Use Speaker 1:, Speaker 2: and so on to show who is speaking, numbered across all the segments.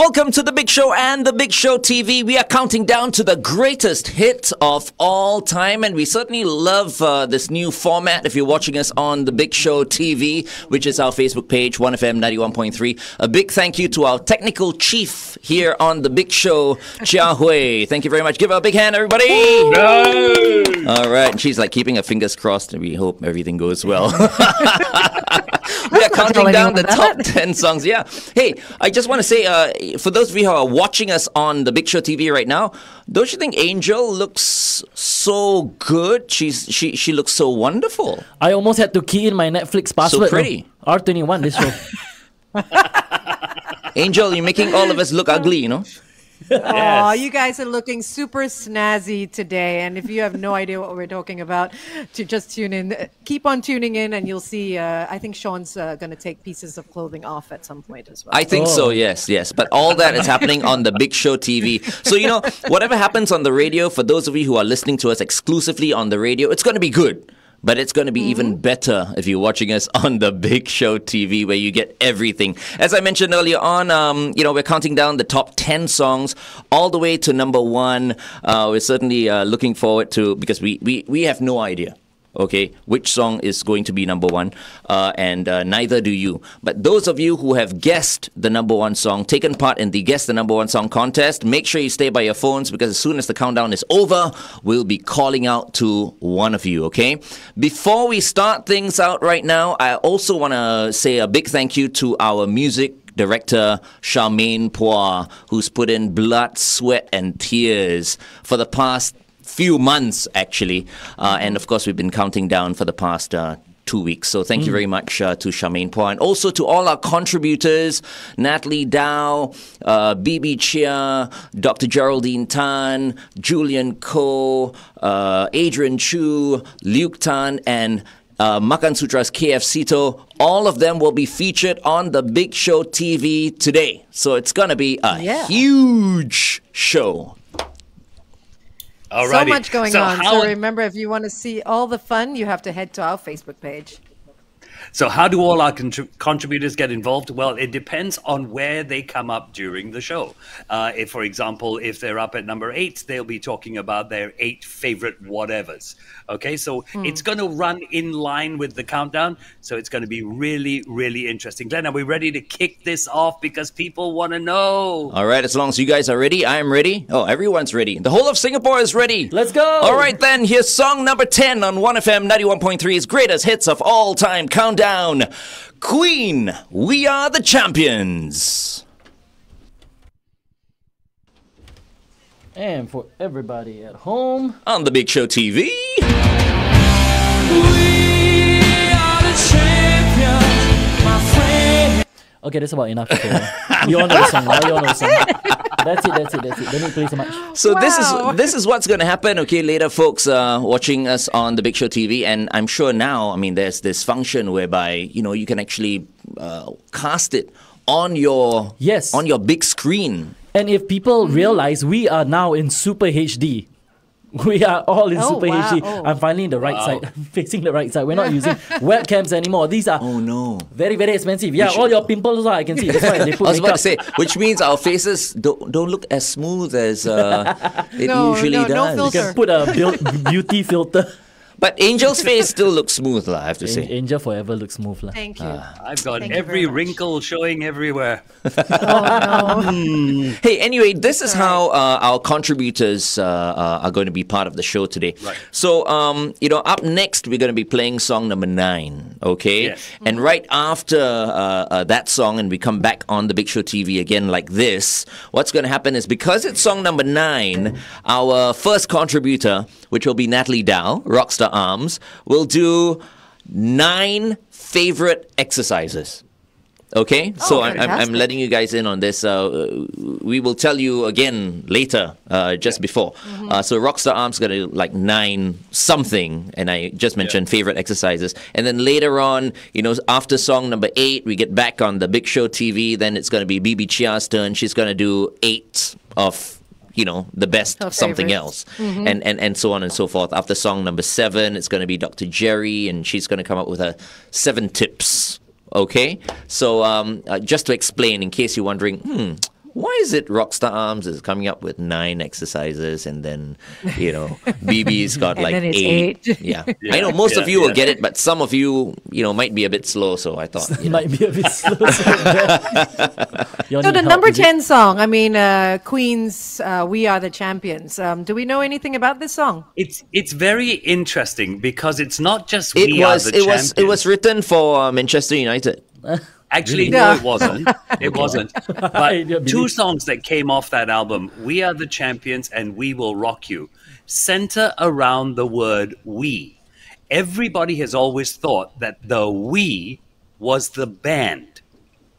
Speaker 1: Welcome to The Big Show and The Big Show TV. We are counting down to the greatest hit of all time, and we certainly love uh, this new format. If you're watching us on The Big Show TV, which is our Facebook page, 1FM 91.3, a big thank you to our technical chief here on The Big Show, Chia Hui. Thank you very much. Give her a big hand, everybody. All right, and she's like keeping her fingers crossed, and we hope everything goes well. we are counting down the top 10 songs. Yeah. Hey, I just want to say, uh, for those of you who are watching us on the Big Show TV right now, don't you think Angel looks so good? She's she she looks so wonderful.
Speaker 2: I almost had to key in my Netflix password.
Speaker 1: So pretty.
Speaker 2: R twenty one. This show.
Speaker 1: Angel, you're making all of us look ugly, you know?
Speaker 3: Oh, you guys are looking super snazzy today. And if you have no idea what we're talking about, to just tune in. Keep on tuning in, and you'll see. Uh, I think Sean's uh, going to take pieces of clothing off at some point as well.
Speaker 1: I think so, yes, yes. But all that is happening on the Big Show TV. So, you know, whatever happens on the radio, for those of you who are listening to us exclusively on the radio, it's going to be good. But it's going to be even better if you're watching us on the Big Show TV, where you get everything. As I mentioned earlier on, um, you know, we're counting down the top 10 songs all the way to number one. Uh, we're certainly uh, looking forward to, because we, we, we have no idea okay, which song is going to be number one, uh, and uh, neither do you. But those of you who have guessed the number one song, taken part in the Guess the Number One Song contest, make sure you stay by your phones because as soon as the countdown is over, we'll be calling out to one of you, okay? Before we start things out right now, I also want to say a big thank you to our music director Charmaine Poir, who's put in blood, sweat, and tears for the past few months actually, uh, and of course we've been counting down for the past. Uh, Two weeks. So, thank you very much uh, to Charmaine Poir and also to all our contributors Natalie Dow, uh, BB Chia, Dr. Geraldine Tan, Julian Ko, uh, Adrian Chu, Luke Tan, and uh, Makansutra's KF Seetoh. All of them will be featured on the Big Show TV today. So, it's going to be a
Speaker 3: Yeah.
Speaker 1: huge show.
Speaker 3: So much going
Speaker 4: So
Speaker 3: on. so remember, if you want to see all the fun, you have to head to our Facebook page.
Speaker 4: So, how do all our contri- contributors get involved? Well, it depends on where they come up during the show. Uh, if, for example, if they're up at number eight, they'll be talking about their eight favorite whatevers. Okay, so it's going to run in line with the countdown. So, it's going to be really, really interesting. Glenn, are we ready to kick this off? Because people want to know.
Speaker 1: All right, as long as you guys are ready, I am ready. Oh, everyone's ready. The whole of Singapore is ready.
Speaker 2: Let's go.
Speaker 1: All right, then, here's song number 10 on 1FM 91.3's greatest hits of all time countdown Queen, We Are the Champions.
Speaker 2: And for everybody at home,
Speaker 1: On the Big Show TV.
Speaker 2: Okay, that's about enough. Okay. you all know the song, right? You all know the song. That's it. That's it. That's it. Don't need to play so much.
Speaker 1: So this is this is what's going to happen. Okay, later, folks, uh, watching us on the Big Show TV, and I'm sure now. I mean, there's this function whereby you know you can actually uh, cast it on your
Speaker 2: Yes.
Speaker 1: on your big screen.
Speaker 2: And if people realize we are now in Super HD, we are all in
Speaker 3: Oh,
Speaker 2: Super
Speaker 3: wow.
Speaker 2: HD.
Speaker 3: Oh.
Speaker 2: I'm finally in the right side, I'm facing the right side. We're not using webcams anymore. These are
Speaker 1: Oh no.
Speaker 2: very very expensive. Yeah, all your pimples are I can see. That's why they put
Speaker 1: I was about to say, which means our faces don't, don't look as smooth as uh, it
Speaker 3: No,
Speaker 1: usually
Speaker 3: no, no
Speaker 1: does.
Speaker 2: You can put a beauty filter.
Speaker 1: But Angel's face still looks smooth, lah, I have to
Speaker 2: An-
Speaker 1: say.
Speaker 2: Angel forever looks smooth. lah.
Speaker 3: Thank you.
Speaker 4: I've got
Speaker 3: Thank
Speaker 4: every wrinkle showing everywhere.
Speaker 3: oh, no.
Speaker 1: Hey, anyway, this is how uh, our contributors uh, uh, are going to be part of the show today.
Speaker 4: Right.
Speaker 1: So, um, you know, up next, we're going to be playing song number nine, okay?
Speaker 4: Yes.
Speaker 1: And right after uh, uh, that song, and we come back on the Big Show TV again like this, what's going to happen is because it's song number nine, our first contributor, which will be Natalie Dow, Rockstar Arms, will do nine favorite exercises. Okay, so I'm, I'm, letting you guys in on this. Uh, we will tell you again later, uh, just before. Uh, so Rockstar Arms to like nine something, and I just mentioned favorite exercises. And then later on, you know, after song number eight, we get back on the Big Show TV. Then it's going to be BB Chia's turn. She's going to do eight of you know the best
Speaker 3: Her
Speaker 1: something
Speaker 3: favorites.
Speaker 1: else. And, and and so on and so forth. After song number seven it's going to be dr jerry and she's going to come up with her seven tips okay? So um, uh, just to explain in case you're wondering hmm why is it Rockstar Arms is coming up with nine exercises and then, you know, BB's got
Speaker 3: And
Speaker 1: like
Speaker 3: then it's
Speaker 1: eight.
Speaker 3: eight.
Speaker 1: Yeah.
Speaker 4: Yeah,
Speaker 1: I know most of
Speaker 4: yeah,
Speaker 1: you will get it, but some of you, you know, might be a bit slow. So I thought, you know.
Speaker 2: Might be a bit slow. So,
Speaker 3: So the number
Speaker 2: is it?
Speaker 3: 10 song, I mean, uh, Queen's uh, We Are the Champions. Um, do we know anything about this song?
Speaker 4: It's it's very interesting because it's not just
Speaker 1: it
Speaker 4: we
Speaker 1: was
Speaker 4: are the
Speaker 1: it was it was
Speaker 4: champions.
Speaker 1: written for uh, Manchester United.
Speaker 4: Actually,
Speaker 3: Really?
Speaker 4: no,
Speaker 3: Yeah.
Speaker 4: it wasn't. It wasn't. But two songs that came off that album, "We Are the Champions" and "We Will Rock You," center around the word "we." Everybody has always thought that the "we" was the band.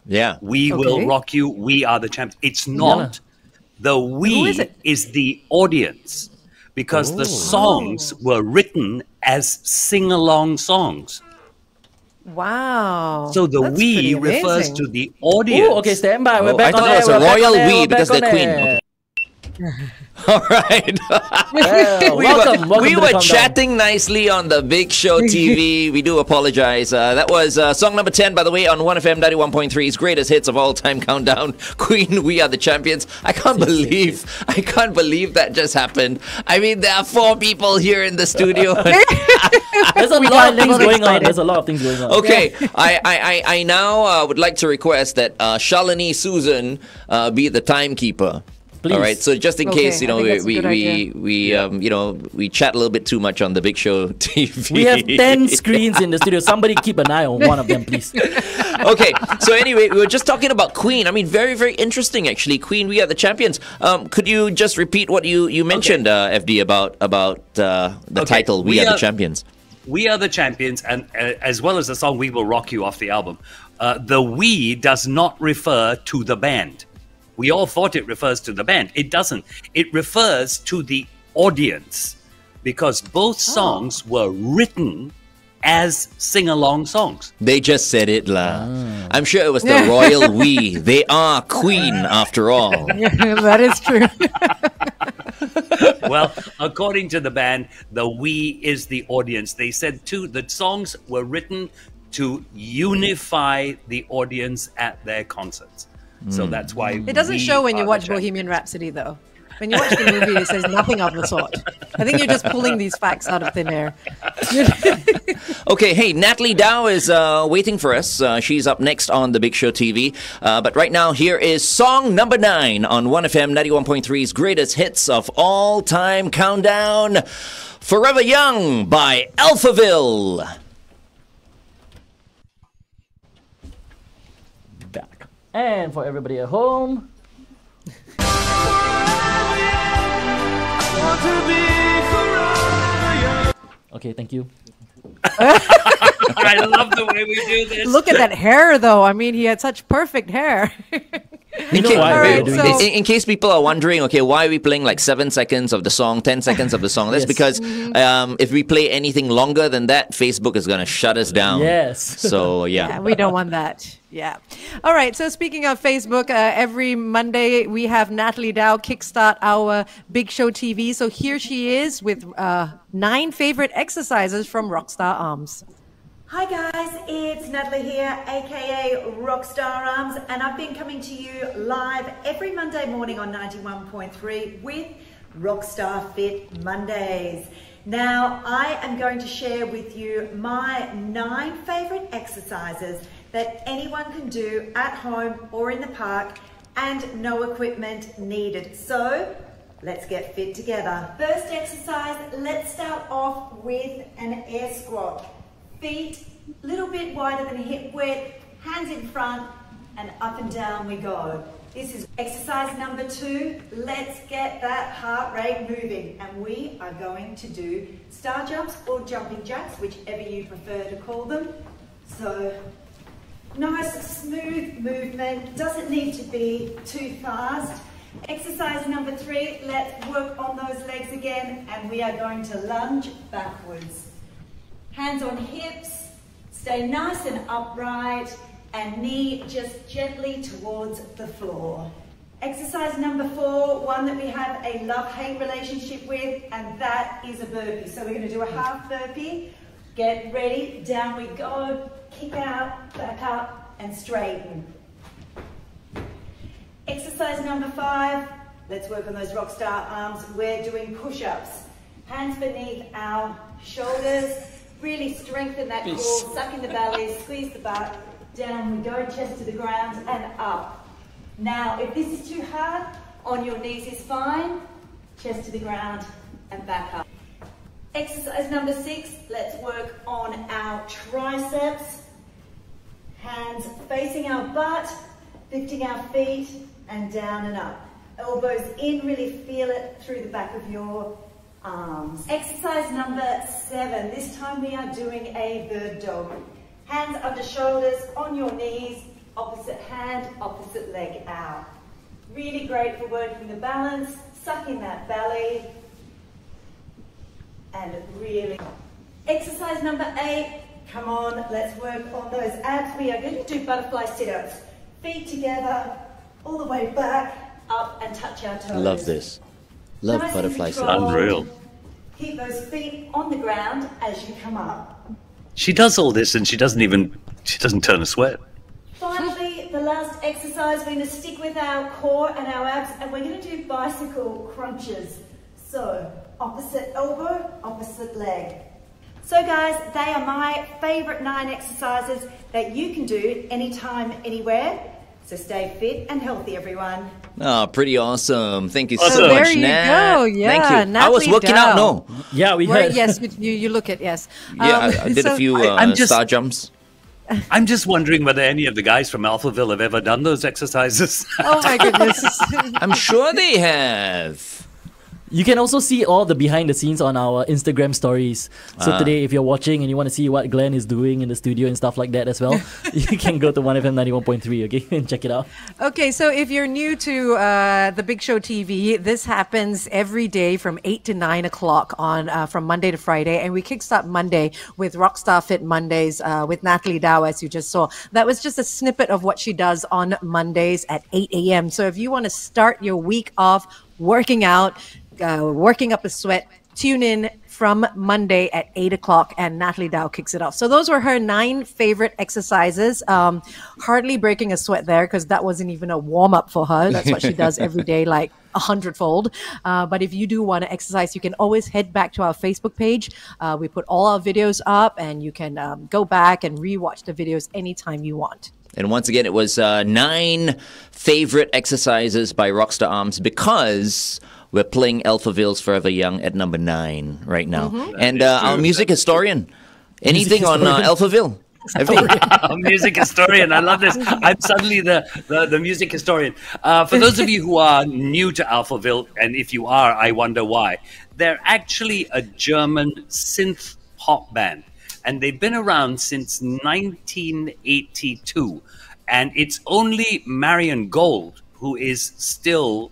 Speaker 1: Yeah.
Speaker 4: We will rock you. We are the champions. It's not. The we
Speaker 3: is it?
Speaker 4: is the audience because the oh. songs were written as sing along songs.
Speaker 3: Wow.
Speaker 4: So the
Speaker 3: That's
Speaker 4: we refers
Speaker 3: amazing.
Speaker 4: to the audience.
Speaker 2: Oh, okay, stand by. We're
Speaker 1: Oh,
Speaker 2: back
Speaker 1: I
Speaker 2: on
Speaker 1: thought it
Speaker 2: air.
Speaker 1: was a royal we because
Speaker 2: the
Speaker 1: queen.
Speaker 2: air.
Speaker 1: All right.
Speaker 2: Yeah,
Speaker 1: we
Speaker 2: welcome,
Speaker 1: were,
Speaker 2: welcome
Speaker 1: we were chatting nicely on the Big Show TV. we do apologize. Uh, that was uh, song number 10, by the way, on 1FM 91.3's greatest hits of all time countdown. Queen, We Are the Champions. I can't believe, I can't believe that just happened. I mean, there are four people here in the studio.
Speaker 2: There's a
Speaker 3: We
Speaker 2: lot of things going on. There's a lot of things going on.
Speaker 1: Okay, I, I, I, I now uh, would like to request that uh, Shalini Susan uh, be the timekeeper.
Speaker 2: Please.
Speaker 1: All right, so just in
Speaker 3: Okay,
Speaker 1: case you know
Speaker 3: think
Speaker 1: we
Speaker 3: that's
Speaker 1: we we,
Speaker 3: idea.
Speaker 1: we um you know we chat a little bit too much on the Big Show TV.
Speaker 2: We have 10 screens in the studio. Somebody keep an eye on one of them, please.
Speaker 1: okay, so anyway, we were just talking about Queen. I mean, very very interesting actually. Queen, we are the champions. Um, could you just repeat what you you mentioned, uh, FD, about about uh, the
Speaker 4: Okay,
Speaker 1: title? We,
Speaker 4: we
Speaker 1: are, the champions.
Speaker 4: We are the champions, and uh, as well as the song "We Will Rock You" off the album, uh, the "we" does not refer to the band. We all thought it refers to the band. It doesn't. It refers to the audience because both songs were written as sing-along songs.
Speaker 1: They just said it, lah.
Speaker 2: Ah.
Speaker 1: I'm sure it was the royal we. They are Queen after all.
Speaker 3: that is true.
Speaker 4: well, according to the band, the we is the audience. They said too the songs were written to unify the audience at their concerts. So that's why
Speaker 3: It doesn't show when you watch. Bohemian Rhapsody, though. When you watch the movie, it says nothing of the sort. I think you're just pulling these facts out of thin air.
Speaker 1: Okay, hey, Natalie Dow is uh, waiting for us. Uh, she's up next on the Big Show TV. Uh, but right now, here is song number nine on 1FM 91.3's greatest hits of all time countdown Forever Young by Alphaville.
Speaker 2: Back. And for everybody at home, okay, thank you.
Speaker 4: I love the way we do this.
Speaker 3: Look at that hair, though. I mean, he had such perfect hair.
Speaker 1: In,
Speaker 2: know
Speaker 1: ca-
Speaker 2: why
Speaker 3: we're
Speaker 1: in-
Speaker 3: doing
Speaker 1: in- in case people are wondering, okay, why are we playing like seven seconds of the song, 10 seconds of the song? That's
Speaker 2: Yes.
Speaker 1: because um, if we play anything longer than that, Facebook is going to shut us down.
Speaker 2: Yes.
Speaker 1: So,
Speaker 3: Yeah,
Speaker 1: yeah.
Speaker 3: we don't want that. Yeah. All right. So speaking of Facebook, uh, every Monday we have Natalie Dow kickstart our Big Show TV. So here she is with uh, nine favorite exercises from Rockstar Arms.
Speaker 5: Hi guys, it's Natalie here, aka Rockstar Arms, and I've been coming to you live every Monday morning on 91.3 with Rockstar Fit Mondays. Now, I am going to share with you my nine favorite exercises that anyone can do at home or in the park and no equipment needed. So, let's get fit together. First exercise, let's start off with an air squat feet a little bit wider than hip width, hands in front, and up and down we go. This is exercise number two. Let's get that heart rate moving. And we are going to do star jumps or jumping jacks, whichever you prefer to call them. So, nice, smooth movement. Doesn't need to be too fast. Exercise number three, let's work on those legs again, and we are going to lunge backwards. Hands on hips, stay nice and upright, and knee just gently towards the floor. Exercise number four, one that we have a love-hate relationship with, and that is a burpee. So we're going to do a half burpee. Get ready, down we go, kick out, back up, and straighten. Exercise number five, let's work on those rockstar arms. We're doing push-ups. Hands beneath our shoulders. Really strengthen that core, suck in the belly, squeeze the butt. Down we go, chest to the ground and up. Now, if this is too hard, on your knees is fine. Chest to the ground and back up. Exercise number six, let's work on our triceps. Hands facing our butt, lifting our feet and down and up. Elbows in, really feel it through the back of your arms. Exercise number seven, this time we are doing a bird dog. Hands under shoulders, on your knees, opposite hand, opposite leg out. Really great for working the balance, sucking that belly, and really. Exercise number eight, come on, let's work on those abs. We are going to do butterfly sit-ups. Feet together, all the way back, up and touch our toes.
Speaker 1: Love this. Love
Speaker 5: Nice and
Speaker 1: butterfly
Speaker 5: controlled.
Speaker 4: Unreal.
Speaker 5: Keep those feet on the ground as you come up.
Speaker 4: She does all this and she doesn't even she doesn't turn a sweat.
Speaker 5: Finally, the last exercise, we're going to stick with our core and our abs and we're going to do bicycle crunches. So, opposite elbow, opposite leg. So guys, they are my favorite nine exercises that you can do anytime, anywhere. So stay fit and healthy, everyone.
Speaker 1: Oh, pretty awesome. Thank you
Speaker 4: Awesome.
Speaker 1: so
Speaker 4: So
Speaker 1: much,
Speaker 3: there you
Speaker 1: Nat.
Speaker 3: go. Yeah,
Speaker 1: Thank you. I was
Speaker 3: Natalie
Speaker 1: working out, no.
Speaker 2: Yeah, we
Speaker 3: Well,
Speaker 2: heard.
Speaker 3: yes, you, you look at yes.
Speaker 1: Yeah,
Speaker 3: Um,
Speaker 1: I, I did
Speaker 3: so-
Speaker 1: a few
Speaker 4: I-
Speaker 1: uh,
Speaker 4: I'm just-
Speaker 1: star jumps.
Speaker 4: I'm just wondering whether any of the guys from Alphaville have ever done those exercises.
Speaker 3: Oh my goodness.
Speaker 1: I'm sure they have.
Speaker 2: You can also see all the behind the scenes on our Instagram stories. So
Speaker 1: Ah.
Speaker 2: today, if you're watching and you want to see what Glenn is doing in the studio and stuff like that as well, you can go to 1FM 91.3, okay, and check it out.
Speaker 3: Okay, so if you're new to uh, the Big Show TV, this happens every day from eight to nine o'clock on uh, from Monday to Friday, and we kickstart Monday with Rockstar Fit Mondays uh, with Natalie Dow, as you just saw. That was just a snippet of what she does on Mondays at eight a.m. So if you want to start your week off working out, uh, working up a sweat, tune in from Monday at 8 o'clock, and Natalie Dow kicks it off. So, those were her nine favorite exercises. Um, hardly breaking a sweat there because that wasn't even a warm up for her. That's what she does every day, like a hundredfold. Uh, but if you do want to exercise, you can always head back to our Facebook page. Uh, we put all our videos up, and you can um, go back and rewatch the videos anytime you want.
Speaker 1: And once again, it was uh, nine favorite exercises by Rockstar Arms because we're playing Alphaville's Forever Young at number nine right now.
Speaker 3: Mm-hmm.
Speaker 1: And uh, our music historian, anything on uh, Alphaville?
Speaker 4: A music historian. I love this. I'm suddenly the, the, the music historian. Uh, for those of you who are new to Alphaville, and if you are, I wonder why, they're actually a German synth pop band. And they've been around since 1982. And it's only Marian Gold who is still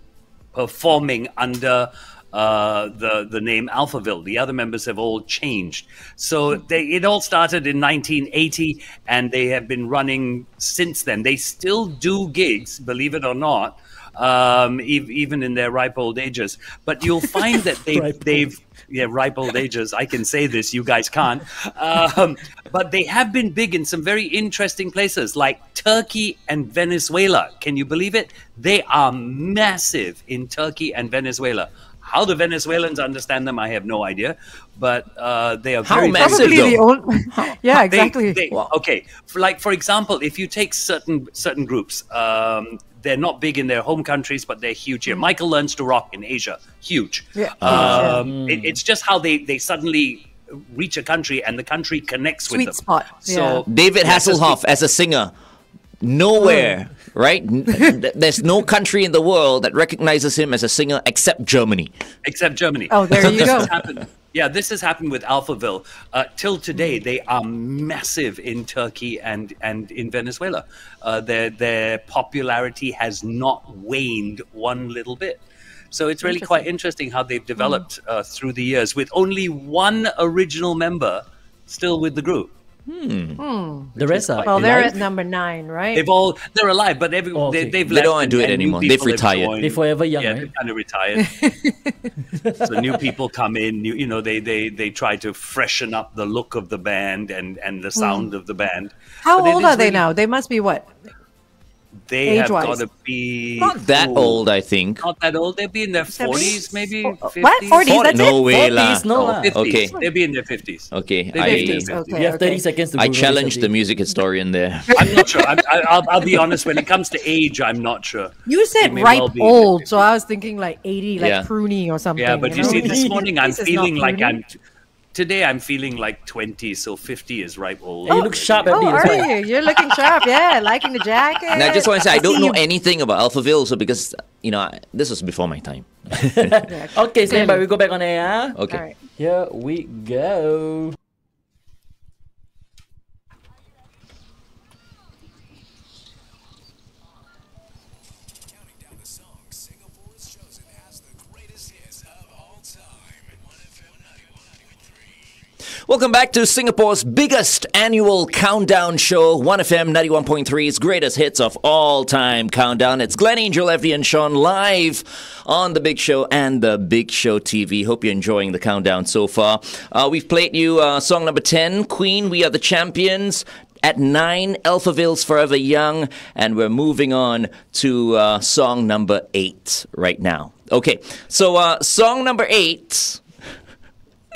Speaker 4: performing under uh, the the name Alphaville. The other members have all changed. So they, it all started in 1980, and they have been running since then. They still do gigs, believe it or not, um, ev- even in their ripe old ages. But you'll find that they've they've yeah ripe old ages. I can say this, you guys can't. Um, but they have been big in some very interesting places like Turkey and Venezuela. Can you believe it? They are massive in Turkey and Venezuela. How the Venezuelans understand them, I have no idea. But uh, they are
Speaker 1: How
Speaker 4: very, very
Speaker 1: massive,
Speaker 3: Probably
Speaker 1: though?
Speaker 3: the only. yeah,
Speaker 4: they-
Speaker 3: exactly.
Speaker 4: they- okay, for like for example, if you take certain certain groups, um, they're not big in their home countries, but they're huge here. Michael learns to rock in Asia, huge.
Speaker 3: Yeah.
Speaker 4: Um, it- it's just how they they suddenly reach a country and the country connects with them.
Speaker 3: Sweet
Speaker 4: them.
Speaker 3: spot,
Speaker 4: So
Speaker 1: David
Speaker 4: Yes, that's
Speaker 1: Hasselhoff as a singer. Nowhere, right? There's no country in the world that recognizes him as a singer except Germany.
Speaker 4: except Germany.
Speaker 3: Oh, there
Speaker 4: So
Speaker 3: you go.
Speaker 4: Yeah, this has happened with Alphaville. Uh, till today, they are massive in Turkey and, and in Venezuela. Uh, their their popularity has not waned one little bit. So it's really quite interesting how they've developed uh, through the years, with only one original member still with the group. Hmm. Hmm.
Speaker 2: The rest are.
Speaker 3: well, they're
Speaker 2: alive.
Speaker 3: at number nine, right?
Speaker 4: They've all they're alive, but every,
Speaker 2: Oh,
Speaker 4: they,
Speaker 2: okay.
Speaker 4: they've
Speaker 1: They
Speaker 4: left
Speaker 1: don't wanna do it anymore. They've
Speaker 4: people have
Speaker 1: retired.
Speaker 4: joined.
Speaker 2: They're forever young,
Speaker 4: yeah,
Speaker 2: right?
Speaker 4: they're kind of retired. so new people come in. New, you know, they they they try to freshen up the look of the band and and the hmm. sound of the band.
Speaker 3: How
Speaker 4: But
Speaker 3: old
Speaker 4: is
Speaker 3: are they now? They must be what?
Speaker 4: They have
Speaker 3: Age-wise.
Speaker 4: got to be
Speaker 1: Not that
Speaker 4: ooh,
Speaker 1: old, I think.
Speaker 4: Not that old. They'll be in their forties, maybe.
Speaker 3: Oh,
Speaker 4: 50s.
Speaker 3: what? 40s? That's
Speaker 1: no
Speaker 3: it?
Speaker 1: way, lah.
Speaker 2: 40s, no lah.
Speaker 4: 50s.
Speaker 1: Okay.
Speaker 4: They'll be in their fifties.
Speaker 1: Okay,
Speaker 4: They'll
Speaker 1: I-
Speaker 4: be in their
Speaker 3: 50s,
Speaker 4: 50s.
Speaker 3: okay.
Speaker 2: You have 30 seconds to
Speaker 1: I
Speaker 2: Google
Speaker 1: challenge the music historian there.
Speaker 4: I'm not sure. I'm, I, I'll, I'll be honest. When it comes to age, I'm not sure.
Speaker 3: You said
Speaker 4: It may
Speaker 3: ripe
Speaker 4: well be in their
Speaker 3: old, so I was thinking like 80, like
Speaker 1: Yeah.
Speaker 3: pruny or something.
Speaker 4: Yeah, but you
Speaker 3: know?
Speaker 4: see, this morning I'm
Speaker 3: This is not
Speaker 4: feeling like. I'm. Today I'm feeling like 20, so 50 is ripe old.
Speaker 2: Yeah, you look oh, sharp,
Speaker 3: Oh,
Speaker 2: Abdi. that's
Speaker 3: are you? You're looking sharp. Yeah, liking the jacket.
Speaker 1: And I just want to say, I don't know
Speaker 3: you-
Speaker 1: anything about Alphaville, so because, you know, I- this was before my time.
Speaker 2: Okay, stand by. We go back on air.
Speaker 1: Okay.
Speaker 3: All right.
Speaker 2: Here we go.
Speaker 1: Welcome back to Singapore's biggest annual countdown show, 1FM 91.3's greatest hits of all time countdown. It's Glenn Angel, FD, and Sean live on The Big Show and The Big Show TV. Hope you're enjoying the countdown so far. Uh, we've played you uh, song number 10, Queen, We Are the Champions. At 9, Alphaville's Forever Young. And we're moving on to uh, song number 8 right now. Okay, so uh, song number 8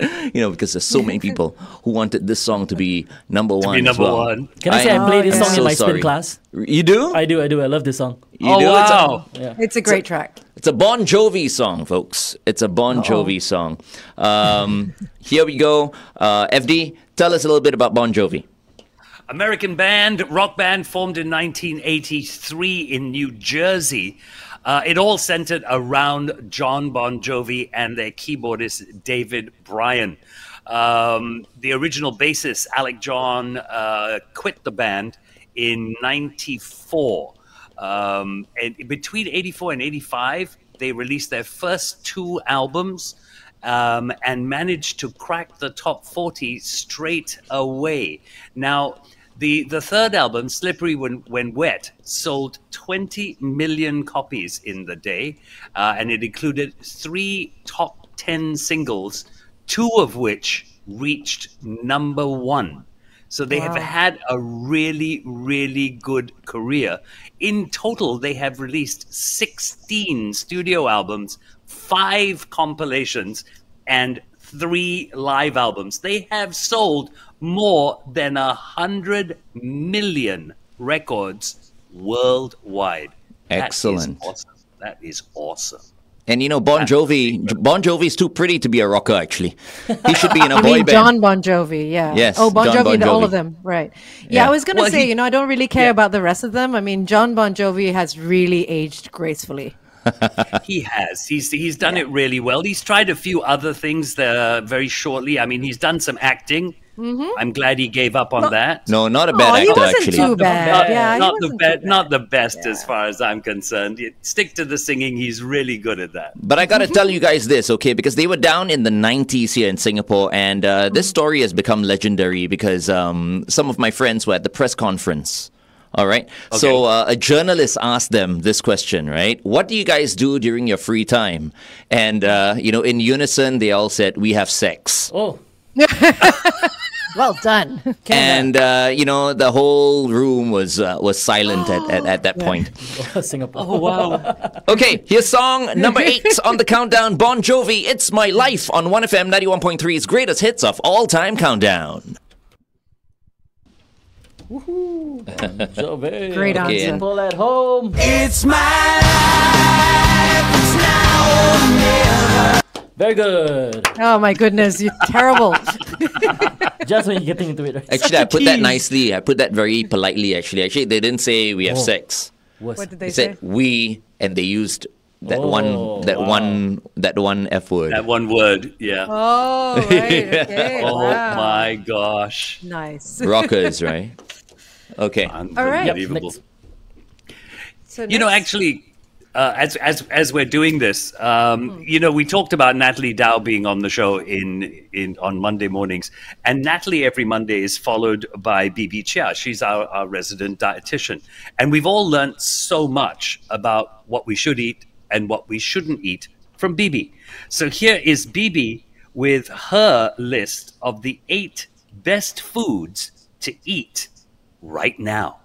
Speaker 1: you know, because there's so many people who wanted this song to be number one.
Speaker 4: To be
Speaker 1: as
Speaker 4: number
Speaker 1: well.
Speaker 4: one.
Speaker 2: Can I say I, played this
Speaker 3: yeah.
Speaker 2: song in
Speaker 1: So
Speaker 2: my spin class?
Speaker 1: You do?
Speaker 2: I do, I do. I love this song.
Speaker 1: you
Speaker 4: oh
Speaker 1: do? It's a-
Speaker 4: wow!
Speaker 2: Yeah.
Speaker 3: It's a great track.
Speaker 1: It's a Bon Jovi song, folks. It's a Bon Jovi song. Um, here we go. Uh, FD, tell us a little bit about Bon Jovi.
Speaker 4: American band, rock band formed in 1983 in New Jersey. Uh, it all centered around John Bon Jovi and their keyboardist David Bryan. Um, the original bassist Alec John uh, quit the band in '94. Um, and between '84 and '85, they released their first two albums um, and managed to crack the top 40 straight away. Now, the, the third album, Slippery When, when Wet, sold 20 million copies in the day, uh, and it included three top 10 singles, two of which reached number one. So they have had a really, really good career. In total, they have released 16 studio albums, five compilations, and three live albums. They have sold more than a hundred million records worldwide.
Speaker 1: Excellent.
Speaker 4: That is awesome. That is awesome.
Speaker 1: And you know, Bon Jovi, Bon Jovi is too pretty to be a rocker, actually. He should be in a boy
Speaker 3: mean
Speaker 1: band.
Speaker 3: John Bon Jovi? Yeah.
Speaker 1: Yes,
Speaker 3: Oh, Bon
Speaker 1: John
Speaker 3: Jovi,
Speaker 1: Bon
Speaker 3: the- all of them. Right. Yeah,
Speaker 1: Yeah.
Speaker 3: I was gonna
Speaker 4: Well,
Speaker 3: say,
Speaker 4: he-
Speaker 3: you know, I don't really care
Speaker 4: yeah.
Speaker 3: about the rest of them. I mean, John Bon Jovi has really aged gracefully.
Speaker 4: He has. He's he's done it really well. He's tried a few other things uh, very shortly. I mean, he's done some acting. I'm glad he gave up on that.
Speaker 1: No, not a
Speaker 3: Oh,
Speaker 1: bad
Speaker 3: he
Speaker 1: actor,
Speaker 3: wasn't
Speaker 1: actually.
Speaker 3: too bad.
Speaker 4: Not,
Speaker 3: yeah,
Speaker 4: not the
Speaker 3: wasn't
Speaker 4: best. Not the
Speaker 3: bad.
Speaker 4: best as far as I'm concerned. You stick to the singing. He's really good at that.
Speaker 1: But I gotta tell you guys this, okay? Because they were down in the 90s here in Singapore, and uh, this story has become legendary because um, some of my friends were at the press conference. All right. So uh, a journalist asked them this question, right? What do you guys do during your free time? And, uh, you know, in unison, they all said, We have sex.
Speaker 2: Oh,
Speaker 3: Well done.
Speaker 1: And, uh, you know, the whole room was uh, was silent at, at, at that point.
Speaker 2: Singapore.
Speaker 4: Oh wow!
Speaker 1: Okay, here's song number eight on the countdown Bon Jovi, It's My Life on 1FM 91.3's greatest hits of all time countdown.
Speaker 2: Jovi.
Speaker 3: Great
Speaker 1: Okay.
Speaker 3: answer.
Speaker 2: People at home.
Speaker 6: It's my life. It's now or never.
Speaker 2: Very good.
Speaker 3: Oh my goodness, you're terrible.
Speaker 2: Just when you're getting into it. Right?
Speaker 1: Actually, I put that nicely. I put that very politely, actually. Actually, they didn't say we have
Speaker 2: Oh.
Speaker 1: sex.
Speaker 2: Was-
Speaker 3: What did they
Speaker 1: They
Speaker 3: say?
Speaker 1: said we, and they used that
Speaker 2: Oh,
Speaker 1: one, that
Speaker 2: wow.
Speaker 1: one, that one F word.
Speaker 4: That one word, yeah.
Speaker 3: Oh, right. Okay.
Speaker 4: oh
Speaker 3: wow.
Speaker 4: my gosh!
Speaker 3: Nice.
Speaker 1: Rockers, right? Okay.
Speaker 3: right.
Speaker 2: Yep,
Speaker 4: Unbelievable.
Speaker 2: next.
Speaker 3: So
Speaker 4: You know, actually, uh, as as as we're doing this, um, you know, we talked about Natalie Dow being on the show in in on Monday mornings, and Natalie every Monday is followed by BB Chia. She's our, our resident dietitian, and we've all learnt so much about what we should eat and what we shouldn't eat from BB. So here is BB with her list of the eight best foods to eat right now.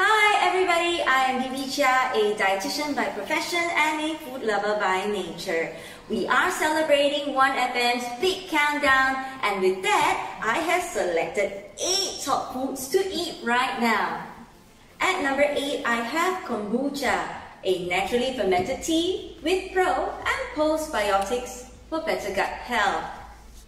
Speaker 7: Hi everybody, I am BB Chia, a dietitian by profession and a food lover by nature. We are celebrating 1FM's big countdown and with that, I have selected 8 top foods to eat right now. At number 8, I have kombucha, a naturally fermented tea with pro and postbiotics for better gut health.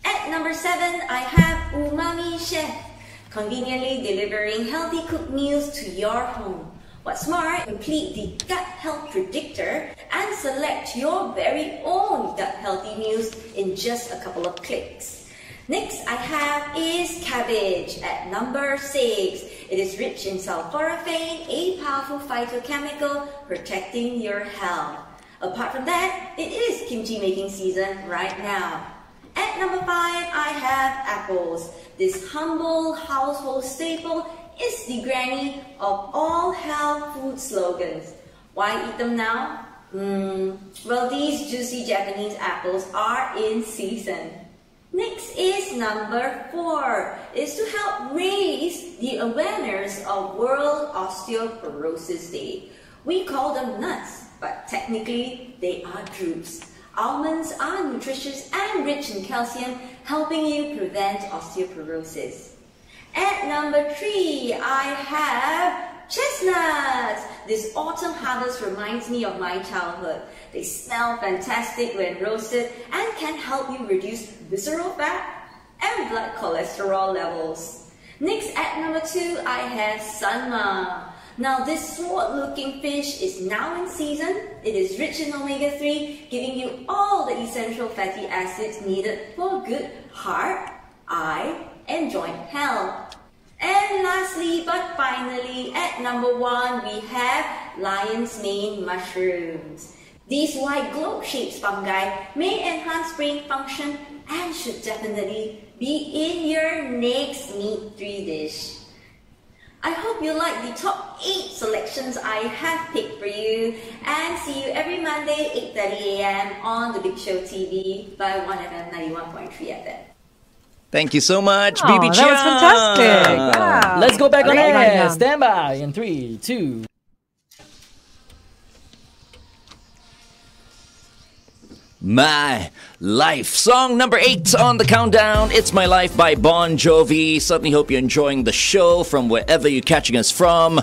Speaker 7: At number 7, I have Umami Chef, conveniently delivering healthy cooked meals to your home. What's more, complete the gut health predictor and select your very own gut healthy meals in just a couple of clicks. Next I have is cabbage at number 6. It is rich in sulforaphane, a powerful phytochemical protecting your health. Apart from that, it is kimchi making season right now. At number 5, I have apples. This humble household staple is the granny of all health food slogans. Why eat them now? Hmm, well, these juicy Japanese apples are in season. Next is number four, is to help raise the awareness of World Osteoporosis Day. We call them nuts, but technically they are drupes. Almonds are nutritious and rich in calcium, helping you prevent osteoporosis. At number three, I have chestnuts. This autumn harvest reminds me of my childhood. They smell fantastic when roasted and can help you reduce visceral fat and blood cholesterol levels. Next, at number two, I have sanma. Now, this sword-looking fish is now in season. It is rich in omega-3, giving you all the essential fatty acids needed for good heart, eye, and joint health. And lastly, but finally, at number one, we have lion's mane mushrooms. These white globe-shaped fungi may enhance brain function and should definitely be in your next meat three dish. I hope you like the top 8 selections I have picked for you and see you every Monday 8.30 a.m. on The Big Show TV by 1FM 91.3 FM.
Speaker 1: Thank you so much,
Speaker 3: Oh,
Speaker 1: BB
Speaker 3: that was fantastic. Wow.
Speaker 2: Let's go back on
Speaker 3: Great
Speaker 2: air. Stand by in three, two.
Speaker 1: My Life. Song number eight on the countdown. It's My Life by Bon Jovi. Certainly hope you're enjoying the show from wherever you're catching us from. Uh,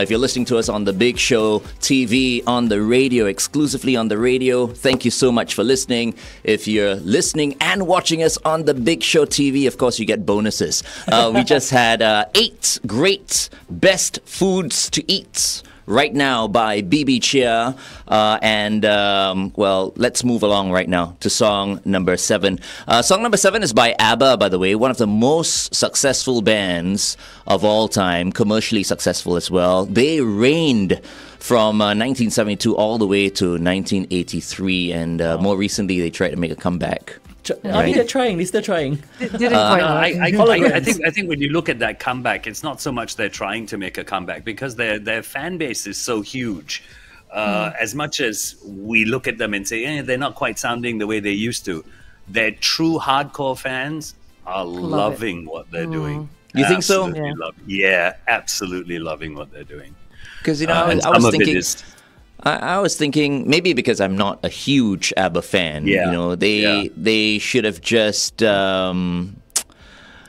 Speaker 1: if you're listening to us on the Big Show TV, on the radio, exclusively on the radio, thank you so much for listening. If you're listening and watching us on the Big Show TV, of course, you get bonuses. Uh, we just had uh, eight great best foods to eat right now by BB Chia. Uh, and, um, well, let's move along right now to song number seven. Uh, song number seven is by ABBA, by the way, one of the most successful bands of all time, commercially successful as well. They reigned from uh, 1972 all the way to 1983, and uh, more recently, they tried to make a comeback.
Speaker 2: Tr- I mean, they're trying. They're still trying.
Speaker 3: Didn't
Speaker 1: Uh,
Speaker 3: quite
Speaker 4: No, I. I, I, I think I think when you look at that comeback, it's not so much they're trying to make a comeback because their their fan base is so huge. Uh, As much as we look at them and say, eh, they're not quite sounding the way they used to, their true hardcore fans are loving what they're doing.
Speaker 1: You think so?
Speaker 3: Yeah.
Speaker 4: love- yeah, absolutely loving what they're doing.
Speaker 1: Because, you know,
Speaker 4: Uh,
Speaker 1: I,
Speaker 4: and
Speaker 1: I was
Speaker 4: of it
Speaker 1: thinking.
Speaker 4: Is-
Speaker 1: I, I was thinking maybe because I'm not a huge ABBA fan.
Speaker 4: Yeah.
Speaker 1: You know, they
Speaker 4: Yeah.
Speaker 1: they should have just um,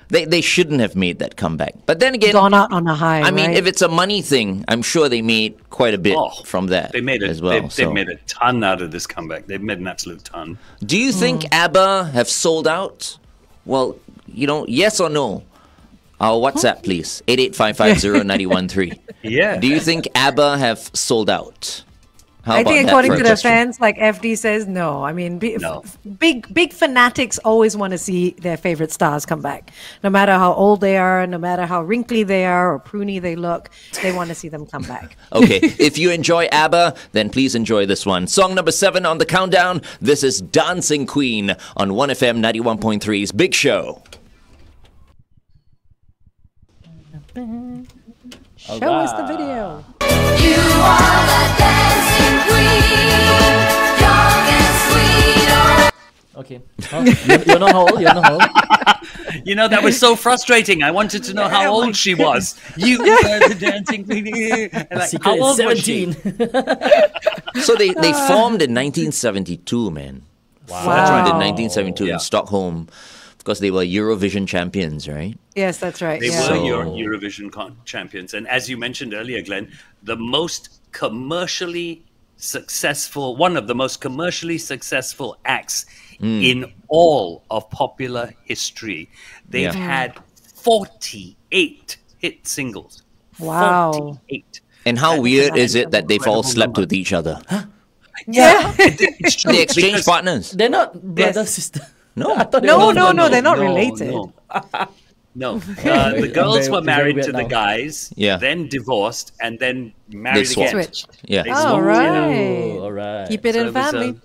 Speaker 1: they they shouldn't have made that comeback. But then again,
Speaker 3: Gone out on a high.
Speaker 1: I mean,
Speaker 3: right?
Speaker 1: if it's a money thing, I'm sure they made quite a bit
Speaker 4: Oh,
Speaker 1: from that.
Speaker 4: They made it
Speaker 1: as well.
Speaker 4: They've,
Speaker 1: so.
Speaker 4: they've made a ton out of this comeback. They've made an absolute ton.
Speaker 1: Do you think
Speaker 3: Hmm.
Speaker 1: ABBA have sold out? Well, you know, yes or no. Our WhatsApp, please. 88550913.
Speaker 4: Yeah.
Speaker 1: Do you think ABBA have sold out? How
Speaker 3: I think according
Speaker 1: for
Speaker 3: to the
Speaker 1: question?
Speaker 3: fans, like FD says, no. I mean, bi-
Speaker 4: No.
Speaker 3: f- big big fanatics always want to see their favorite stars come back, no matter how old they are, no matter how wrinkly they are or pruny they look. They want to see them come back.
Speaker 1: Okay, if you enjoy ABBA, then please enjoy this one. Song number seven on the countdown. This is Dancing Queen on 1FM 91.3's Big Show.
Speaker 3: Show us the video.
Speaker 8: You are the dancing queen, young and sweet. Oh,
Speaker 2: Okay. Oh, you're, you're not whole. You're not whole.
Speaker 4: You know, that was so frustrating. I wanted to know how
Speaker 3: Oh
Speaker 4: old she was. You were the dancing queen. And like,
Speaker 2: Secret
Speaker 4: old was she?
Speaker 2: 17.
Speaker 1: So they, they formed in 1972, man.
Speaker 3: Wow.
Speaker 1: Formed in 1972
Speaker 4: Yeah.
Speaker 1: in Stockholm because they were Eurovision champions, right?
Speaker 3: Yes, that's right.
Speaker 4: They
Speaker 3: yeah.
Speaker 4: were
Speaker 1: So-
Speaker 4: Euro- Eurovision con- champions. And as you mentioned earlier, Glenn, the most commercially successful, one of the most commercially successful acts
Speaker 1: Hmm.
Speaker 4: in all of popular history. They've
Speaker 1: Yeah.
Speaker 4: had 48 hit singles.
Speaker 3: Wow.
Speaker 4: 48.
Speaker 1: And how
Speaker 3: That is
Speaker 1: weird is it that they've all slept
Speaker 4: number.
Speaker 1: with each other?
Speaker 3: Yeah.
Speaker 4: It's true.
Speaker 1: They
Speaker 4: exchange
Speaker 1: partners.
Speaker 2: They're not brother
Speaker 3: Yes.
Speaker 2: sister.
Speaker 1: No.
Speaker 2: I thought
Speaker 3: No,
Speaker 2: were
Speaker 3: no, no, they're not
Speaker 4: no,
Speaker 3: related.
Speaker 4: No, no. Uh, the girls
Speaker 2: very-
Speaker 4: were married to the guys,
Speaker 1: Yeah.
Speaker 4: then divorced, and then married
Speaker 1: swapped.
Speaker 4: again.
Speaker 3: Switched.
Speaker 1: Yeah.
Speaker 4: They
Speaker 3: Oh,
Speaker 4: swapped,
Speaker 3: right.
Speaker 2: Oh, all right.
Speaker 3: Keep it
Speaker 4: So
Speaker 3: in
Speaker 4: it was, uh,
Speaker 3: family.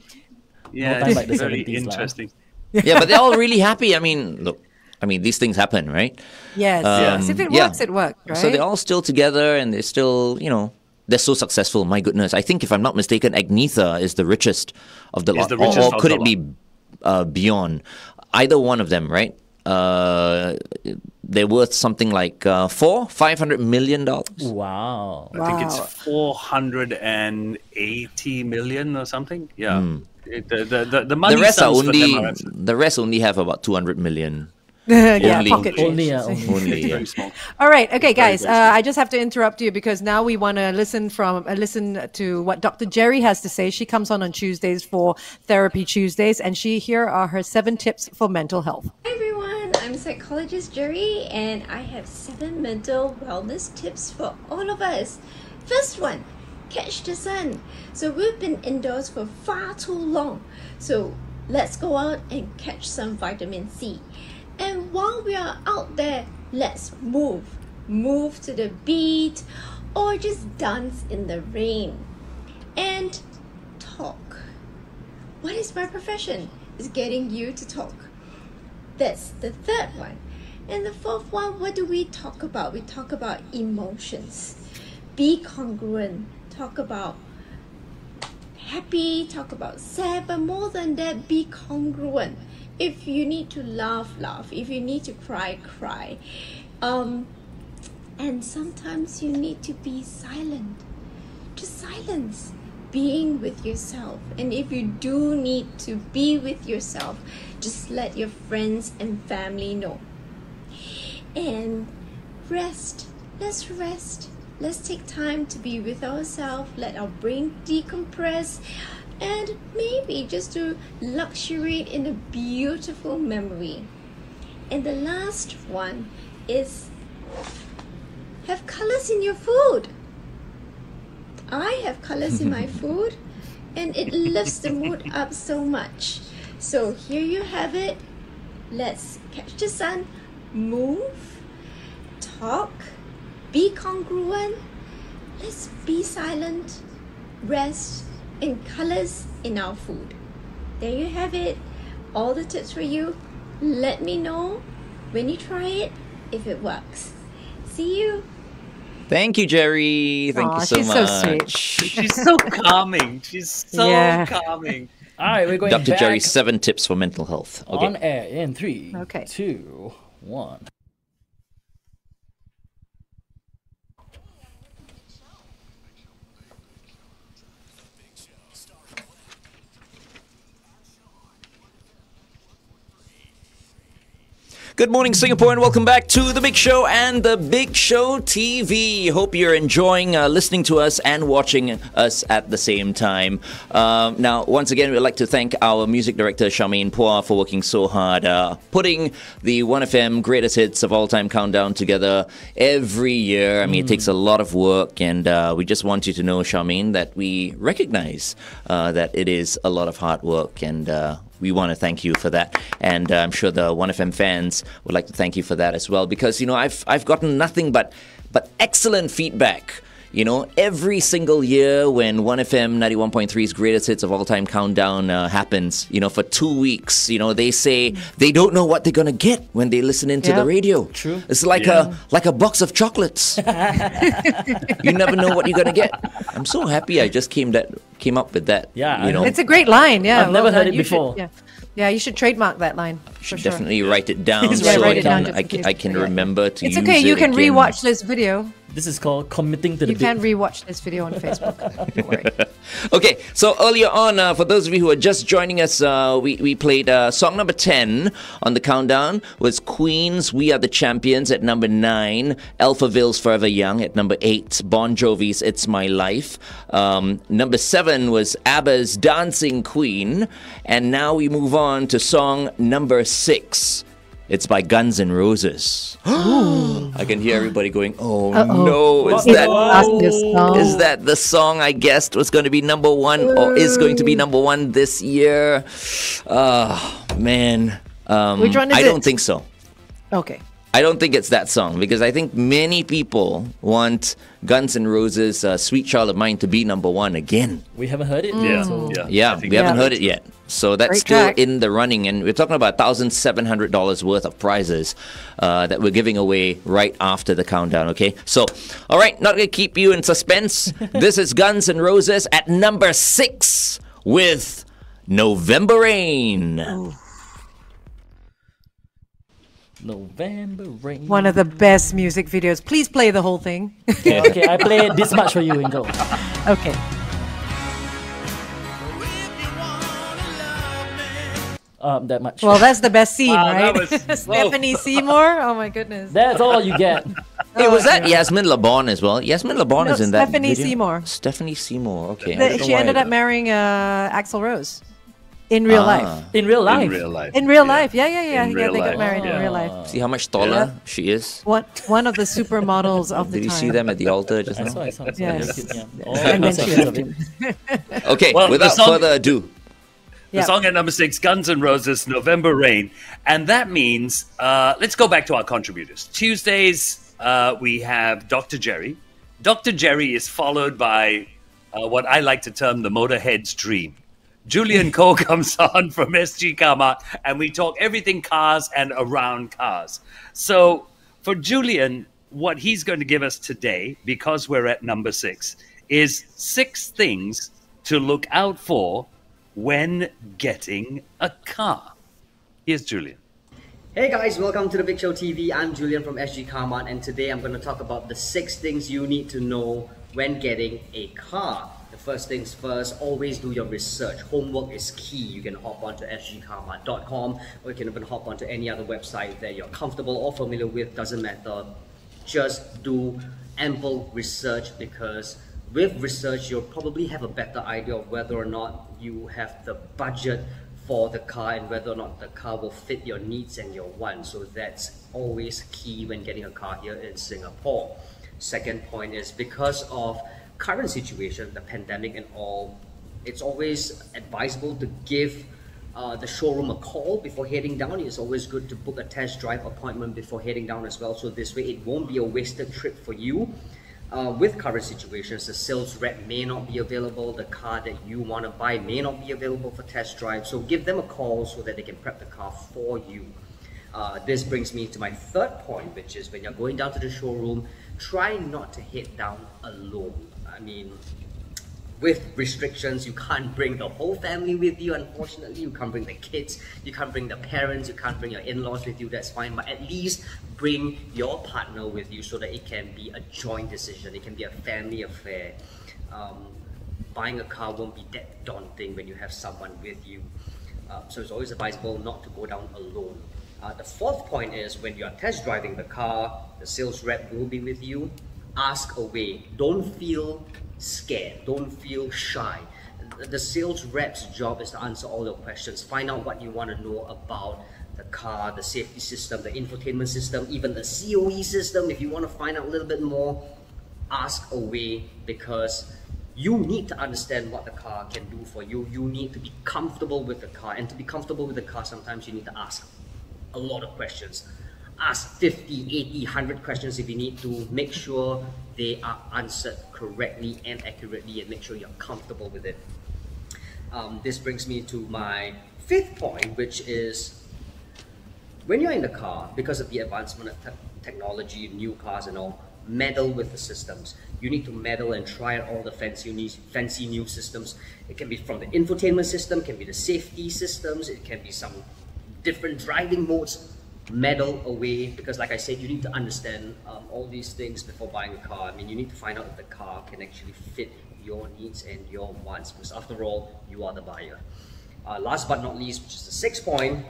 Speaker 4: Yeah,
Speaker 2: time
Speaker 4: it's
Speaker 2: like
Speaker 4: very
Speaker 2: 70s lah.
Speaker 4: interesting.
Speaker 1: yeah, but they're all really happy. I mean, look, I mean, these things happen, right?
Speaker 3: yes.
Speaker 1: Um,
Speaker 3: yes. If it
Speaker 1: yeah.
Speaker 3: works, it worked, right?
Speaker 1: So they're all still together and they're still, you know, they're so successful. My goodness. I think, if I'm not mistaken, Agnetha is the richest of the
Speaker 4: Is
Speaker 1: lot.
Speaker 4: the
Speaker 1: Or-
Speaker 4: richest
Speaker 1: or,
Speaker 4: of
Speaker 1: could
Speaker 4: the
Speaker 1: it be uh, beyond? Either one of them, right? Uh, they're worth something like uh, four, five hundred million dollars.
Speaker 2: Wow.
Speaker 4: I think it's 480 million or something. Yeah. It- the, the, the, the money.
Speaker 1: The rest are
Speaker 4: sums for them
Speaker 1: only
Speaker 4: are
Speaker 1: the rest only have about two hundred million.
Speaker 3: yeah,
Speaker 1: Only-
Speaker 3: pocket change.
Speaker 2: Only, uh, only.
Speaker 1: Only, yeah.
Speaker 3: All right, okay, guys. Uh, I just have to interrupt you because now we want to listen from uh, listen to what Dr. Jerry has to say. She comes on on Tuesdays for Therapy Tuesdays, and she here are her seven tips for mental health.
Speaker 9: Hi everyone, I'm psychologist Jerry and I have seven mental wellness tips for all of us. First one, catch the sun. So we've been indoors for far too long. So let's go out and catch some vitamin C. And while we are out there, let's move. Move to the beat or just dance in the rain. And talk. What is my profession? Is getting you to talk. That's the third one. And the fourth one, what do we talk about? We talk about emotions. Be congruent. Talk about happy, talk about sad, but more than that, be congruent. If you need to laugh, laugh. If you need to cry, cry. Um, and sometimes you need to be silent. Just silence. Being with yourself. And if you do need to be with yourself, just let your friends and family know. And rest. Let's rest. Let's take time to be with ourselves. Let our brain decompress. And maybe just to luxuriate in a beautiful memory. And the last one is have colors in your food. I have colors in my food and it lifts the mood up so much. So here you have it. Let's catch the sun, move, talk, be congruent. Let's be silent, rest, and colors in our food. There you have it. All the tips for you. Let me know when you try it if it works. See you.
Speaker 1: Thank you, Jerry. Thank
Speaker 3: Aw,
Speaker 1: you so
Speaker 3: she's so sweet.
Speaker 4: She's so calming. She's so
Speaker 3: Yeah.
Speaker 4: calming.
Speaker 2: All right, we're going
Speaker 1: Dr.
Speaker 2: back
Speaker 1: Jerry's seven tips for mental health. Okay.
Speaker 2: on air in three,
Speaker 3: Okay.
Speaker 2: two, one.
Speaker 1: Good morning, Singapore, and welcome back to The Big Show and The Big Show TV. Hope you're enjoying uh, listening to us and watching us at the same time. Um, now, once again, we'd like to thank our music director, Charmaine Pua, for working so hard, uh, putting the 1FM greatest hits of all time countdown together every year. I mean, it takes a lot of work, and uh, we just want you to know, Charmaine, that we recognize uh, that it is a lot of hard work, and uh, we want to thank you for that, and uh, I'm sure the 1FM fans would like to thank you for that as well. Because you know, I've I've gotten nothing but but excellent feedback. You know, every single year when 1FM 91.3's greatest hits of all time countdown uh, happens, you know, for two weeks, you know, they say they don't know what they're gonna get when they listen into
Speaker 3: Yeah.
Speaker 1: the radio.
Speaker 2: True.
Speaker 1: It's like a like a box of chocolates. you never know what you're gonna get. I'm so happy I just came that came up with that.
Speaker 2: Yeah,
Speaker 1: you know.
Speaker 3: It's a great line. Yeah,
Speaker 2: I've never
Speaker 3: well
Speaker 2: heard it
Speaker 3: You should-
Speaker 2: before.
Speaker 3: yeah. Yeah, you should trademark that line. For
Speaker 1: Should
Speaker 3: sure.
Speaker 1: definitely write it down
Speaker 2: He's
Speaker 1: so
Speaker 2: writing
Speaker 1: I
Speaker 2: it down
Speaker 1: can,
Speaker 3: just
Speaker 1: I can,
Speaker 3: case
Speaker 1: I
Speaker 3: you
Speaker 1: can remember to
Speaker 3: It's
Speaker 1: use
Speaker 3: okay. You
Speaker 1: it
Speaker 3: can
Speaker 1: again.
Speaker 3: rewatch this video.
Speaker 2: This is called committing to the
Speaker 3: You can rewatch this video on Facebook. Don't worry.
Speaker 1: Okay, so earlier on, uh, for those of you who are just joining us, uh, we, we played uh, song number 10 on the countdown was Queen's We Are the Champions at number 9, Alphaville's Forever Young at number 8, Bon Jovi's It's My Life. Um, number 7 was ABBA's Dancing Queen. And now we move on to song number 6. It's by Guns N' Roses. I can hear everybody going, oh no, is that
Speaker 3: song.
Speaker 1: is that the song I guessed was going to be number one or is going to be number one this year? Oh, man. Um,
Speaker 3: Which one is
Speaker 1: I
Speaker 3: it?
Speaker 1: don't think so.
Speaker 3: Okay.
Speaker 1: I don't think it's that song because I think many people want Guns N' Roses' uh, "Sweet Child of Mine" to be number one again.
Speaker 2: We haven't heard it.
Speaker 4: Yeah,
Speaker 2: So
Speaker 4: yeah.
Speaker 1: Yeah,
Speaker 4: I think
Speaker 1: we haven't heard it yet. So that's
Speaker 3: Great
Speaker 1: still
Speaker 3: track.
Speaker 1: in the running, and we're talking about thousand seven hundred dollars worth of prizes uh, that we're giving away right after the countdown. Okay, so all right, not gonna keep you in suspense. this is Guns N' Roses at number six with November Rain.
Speaker 2: November rain.
Speaker 3: One of the best music videos. Please play the whole thing.
Speaker 2: okay, I play this much for you, Ingo.
Speaker 3: okay.
Speaker 2: Um, that much.
Speaker 3: Well, that's the best scene,
Speaker 4: Wow,
Speaker 3: right?
Speaker 4: was-
Speaker 3: Stephanie Seymour. Oh my goodness.
Speaker 2: that's all you get.
Speaker 1: Hey, was that Yasmin Le Bon as well? Yasmin Le Bon
Speaker 3: No,
Speaker 1: is in that
Speaker 3: Stephanie? Seymour.
Speaker 1: Stephanie Seymour. Okay,
Speaker 3: The- she ended up marrying uh, Axl Rose in real
Speaker 1: Ah.
Speaker 3: life.
Speaker 2: In real life.
Speaker 4: In real life.
Speaker 3: In real
Speaker 4: Yeah.
Speaker 3: life, yeah, yeah, yeah,
Speaker 4: In
Speaker 3: yeah.
Speaker 4: real
Speaker 3: They got
Speaker 4: life,
Speaker 3: married in real life.
Speaker 1: See how much taller she is.
Speaker 3: One one of the supermodels of the
Speaker 1: Did you see them at the altar just
Speaker 2: I
Speaker 1: now?
Speaker 2: saw, I saw. I saw.
Speaker 3: Yes.
Speaker 2: Yeah. All
Speaker 3: And then she
Speaker 2: seconds
Speaker 3: left
Speaker 2: of
Speaker 3: him.
Speaker 2: it.
Speaker 1: Okay,
Speaker 4: Well,
Speaker 1: without
Speaker 4: song-
Speaker 1: further ado,
Speaker 4: The
Speaker 3: Yeah.
Speaker 4: song at number six, Guns N' Roses, November Rain. And that means, uh, let's go back to our contributors. Tuesdays, uh, we have Dr. Jerry. Dr. Jerry is followed by uh, what I like to term the Motorhead's dream. Julian Cole comes on from SG Carmart, and we talk everything cars and around cars. So for Julian, what he's going to give us today, because we're at number six, is six things to look out for when getting a car. Here's Julian.
Speaker 10: Hey guys, welcome to the Big Show TV. I'm Julian from SG Carmart and today I'm going to talk about the six things you need to know when getting a car. First things first, always do your research. Homework is key. You can hop onto sgcarmart.com or you can even hop onto any other website that you're comfortable or familiar with, doesn't matter. Just do ample research because with research you'll probably have a better idea of whether or not you have the budget for the car and whether or not the car will fit your needs and your wants. So that's always key when getting a car here in Singapore. Second point is because of current situation, the pandemic and all, it's always advisable to give uh, the showroom a call before heading down. It's always good to book a test drive appointment before heading down as well. So this way it won't be a wasted trip for you. Uh, with current situations, the sales rep may not be available, the car that you want to buy may not be available for test drive. So give them a call so that they can prep the car for you. Uh, this brings me to my third point, which is when you're going down to the showroom, try not to head down alone. I mean, with restrictions, you can't bring the whole family with you. Unfortunately, you can't bring the kids, you can't bring the parents, you can't bring your in-laws with you. That's fine, but at least bring your partner with you so that it can be a joint decision. It can be a family affair. Um, buying a car won't be that daunting when you have someone with you. Uh, so it's always advisable not to go down alone. Uh, the fourth point is when you are test driving the car, the sales rep will be with you. Ask away. Don't feel scared. Don't feel shy. The- sales rep's job is to answer all your questions. Find out what you want to know about the car, the safety system, the infotainment system, even the COE system. If you want to find out a little bit more, ask away because you need to understand what the car can do for you. You need to be comfortable with the car. And to be comfortable with the car, sometimes you need to ask a lot of questions. Ask 50, 80, 100 questions if you need to. Make sure they are answered correctly and accurately and make sure you're comfortable with it. Um, this brings me to my fifth point, which is when you're in the car, because of the advancement of te- technology, new cars and all, meddle with the systems. you need to meddle and try out all the fancy fancy new systems. It can be from the infotainment system, can be the safety systems, it can be some different driving modes. Meddle away because, like I said, you need to understand um, all these things before buying a car. I mean, you need to find out if the car can actually fit your needs and your wants because, after all, you are the buyer. Uh, last but not least, which is the sixth point,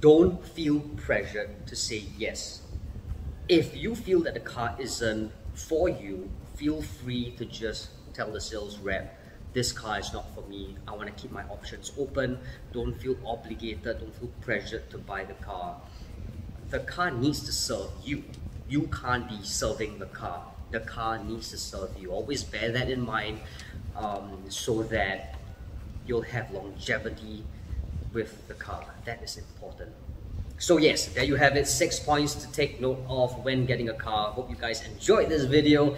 Speaker 10: don't feel pressured to say yes. If you feel that the car isn't for you, feel free to just tell the sales rep, this car is not for me. I want to keep my options open. Don't feel obligated, don't feel pressured to buy the car. The car needs to serve you. You can't be serving the car. The car needs to serve you. Always bear that in mind um, so that you'll have longevity with the car. That is important. So yes, there you have it. Six points to take note of when getting a car. Hope you guys enjoyed this video.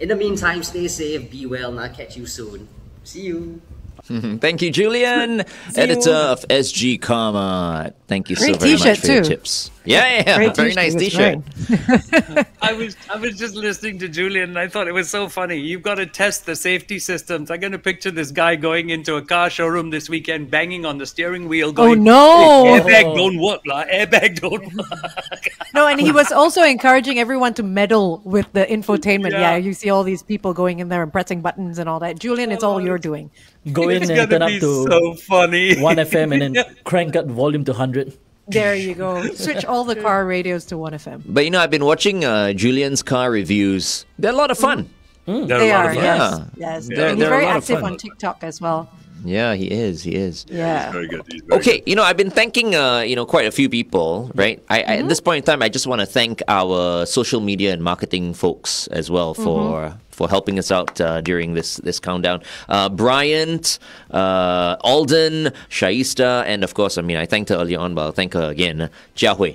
Speaker 10: In the meantime, stay safe, be well, and I'll catch you soon. See you. Mm-hmm.
Speaker 1: Thank you, Julian, editor of SG Carmart. Thank you
Speaker 3: Great
Speaker 1: so very much
Speaker 3: t-shirt
Speaker 1: for your tips. Yeah, yeah, yeah. Very nice t-shirt.
Speaker 3: great.
Speaker 4: I was I was just listening to Julian and I thought it was so funny. You've got to test the safety systems. I'm going to picture this guy going into a car showroom this weekend, banging on the steering wheel,
Speaker 3: Oh
Speaker 4: going,
Speaker 3: no!
Speaker 4: "Airbag don't work, lah. Airbag don't work."
Speaker 3: No, and he was also encouraging everyone to meddle with the infotainment. Yeah.
Speaker 4: Yeah.
Speaker 3: you see all these people going in there and pressing buttons and all that. Julian, it's all you're doing.
Speaker 2: Go in
Speaker 4: It's
Speaker 2: and turn up to
Speaker 4: so funny.
Speaker 2: 1FM and then crank up volume to 100.
Speaker 3: There you go. Switch all the car radios to 1FM.
Speaker 1: But you know, I've been watching uh, Julian's car reviews. They're a lot of fun.
Speaker 4: They're
Speaker 3: They
Speaker 4: a lot
Speaker 3: are,
Speaker 4: of fun.
Speaker 3: yes.
Speaker 1: Yeah.
Speaker 3: Yes.
Speaker 1: They're-
Speaker 3: and he's
Speaker 1: they're a
Speaker 3: very active
Speaker 1: fun.
Speaker 3: on TikTok as well.
Speaker 1: Yeah, he is. He is.
Speaker 3: Yeah.
Speaker 4: Very good. He's very
Speaker 1: Okay, you know, I've been thanking, uh, you know, quite a few people, right? I, I,
Speaker 3: Mm-hmm.
Speaker 1: at this point in time, I just want to thank our social media and marketing folks as well for
Speaker 3: Mm-hmm.
Speaker 1: For helping us out uh, during this this countdown. Uh, Bryant, uh, Alden, Shaista, and of course, I mean, I thanked her earlier on, but I'll thank her again, uh, Jia Hui.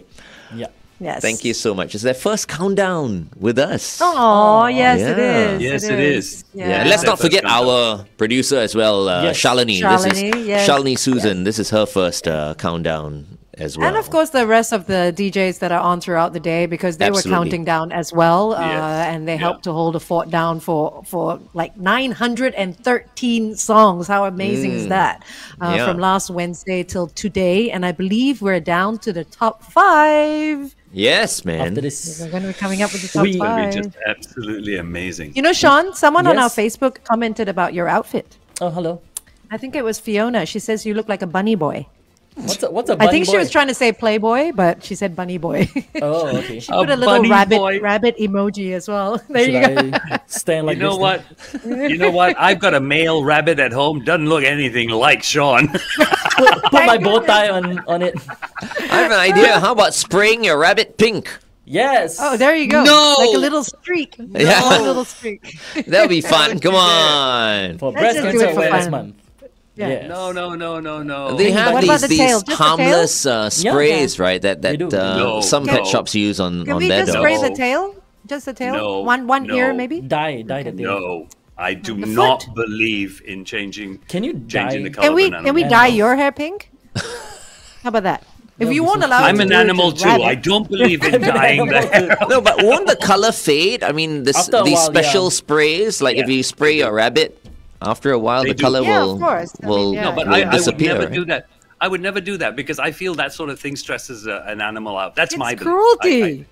Speaker 2: Yeah.
Speaker 3: Yes.
Speaker 1: Thank you so much. It's their first countdown with us.
Speaker 3: Oh, yes, it
Speaker 1: Yeah.
Speaker 3: is.
Speaker 4: Yes, it is.
Speaker 3: Yeah.
Speaker 1: Yeah, let's not forget our producer as well, uh,
Speaker 2: Yes.
Speaker 1: Shalini. This is
Speaker 3: Shalini, yes.
Speaker 1: Shalini Susan. This is her first uh, countdown as well.
Speaker 3: And of course, the rest of the DJs that are on throughout the day because they
Speaker 1: Absolutely.
Speaker 3: were counting down as well, uh, and they
Speaker 4: Yeah.
Speaker 3: helped to hold the fort down for for like 913 songs. How amazing is that? Uh,
Speaker 1: Mm. Yeah.
Speaker 3: From last Wednesday till today, and I believe we're down to the top five.
Speaker 1: Yes, man.
Speaker 2: After this.
Speaker 3: We're going to be coming up with the top
Speaker 2: We-
Speaker 4: It'll be
Speaker 3: five.
Speaker 4: just absolutely amazing.
Speaker 3: You know, Sean, someone on our Facebook commented about your outfit.
Speaker 2: Oh, hello.
Speaker 3: I think it was Fiona. She says you look like a bunny boy.
Speaker 2: What's a, what's a
Speaker 3: I
Speaker 2: bunny
Speaker 3: think she was trying to say playboy, but she said bunny boy.
Speaker 2: Oh, okay.
Speaker 3: She put a,
Speaker 4: A
Speaker 3: little rabbit
Speaker 4: boy.
Speaker 3: rabbit emoji as well. There
Speaker 2: Should
Speaker 3: you go.
Speaker 2: I stand like
Speaker 4: you know
Speaker 2: this?
Speaker 4: what? You know what? I've got a male rabbit at home. Doesn't look anything like Sean.
Speaker 2: Put, put my bow tie on, on it.
Speaker 1: I have an idea. How about spraying your rabbit pink?
Speaker 2: Yes.
Speaker 3: Oh, there you go.
Speaker 4: No!
Speaker 3: Like a little streak.
Speaker 1: Yeah.
Speaker 3: A little streak.
Speaker 1: That'll be fun. Come on.
Speaker 2: For
Speaker 3: Let's
Speaker 2: breast
Speaker 3: do
Speaker 2: cancer
Speaker 3: it for
Speaker 2: awareness
Speaker 3: fun.
Speaker 2: month.
Speaker 3: Yeah.
Speaker 2: Yes.
Speaker 4: no, no, no, no, no.
Speaker 1: They have
Speaker 3: What
Speaker 1: these
Speaker 3: the
Speaker 1: these
Speaker 3: Just the tail?
Speaker 1: harmless uh, sprays, right? That that uh,
Speaker 4: No,
Speaker 1: some pet shops use on
Speaker 3: Can
Speaker 1: on
Speaker 3: we
Speaker 1: their
Speaker 3: just
Speaker 1: dogs.
Speaker 3: spray the tail? Just the tail?
Speaker 4: No,
Speaker 3: One one ear maybe?
Speaker 2: Die, die the tail.
Speaker 4: No, I do
Speaker 3: The
Speaker 4: not
Speaker 3: foot?
Speaker 4: believe in changing.
Speaker 2: Can you
Speaker 4: changing
Speaker 2: dye-
Speaker 4: the color
Speaker 3: Can we
Speaker 4: of an
Speaker 3: can we dye your hair pink? How about that? If
Speaker 2: That'd
Speaker 3: you won't allow
Speaker 4: I'm an
Speaker 3: do to
Speaker 4: animal too.
Speaker 3: rabbit-
Speaker 4: I don't believe in dyeing the hair.
Speaker 1: No, but won't the color fade? I mean, this, these
Speaker 2: while,
Speaker 1: special
Speaker 2: yeah.
Speaker 1: sprays, like if you spray your rabbit, after a while
Speaker 4: They
Speaker 1: the
Speaker 4: do.
Speaker 1: color
Speaker 3: Yeah, of
Speaker 1: will
Speaker 3: course. Mean,
Speaker 1: will,
Speaker 3: yeah.
Speaker 4: No, but
Speaker 1: will
Speaker 4: I, I would
Speaker 1: disappear.
Speaker 4: never
Speaker 1: right?
Speaker 4: do that. I would never do that because I feel that sort of thing stresses uh, an animal out. That's
Speaker 3: It's
Speaker 4: my belief.
Speaker 3: cruelty.
Speaker 4: I- I-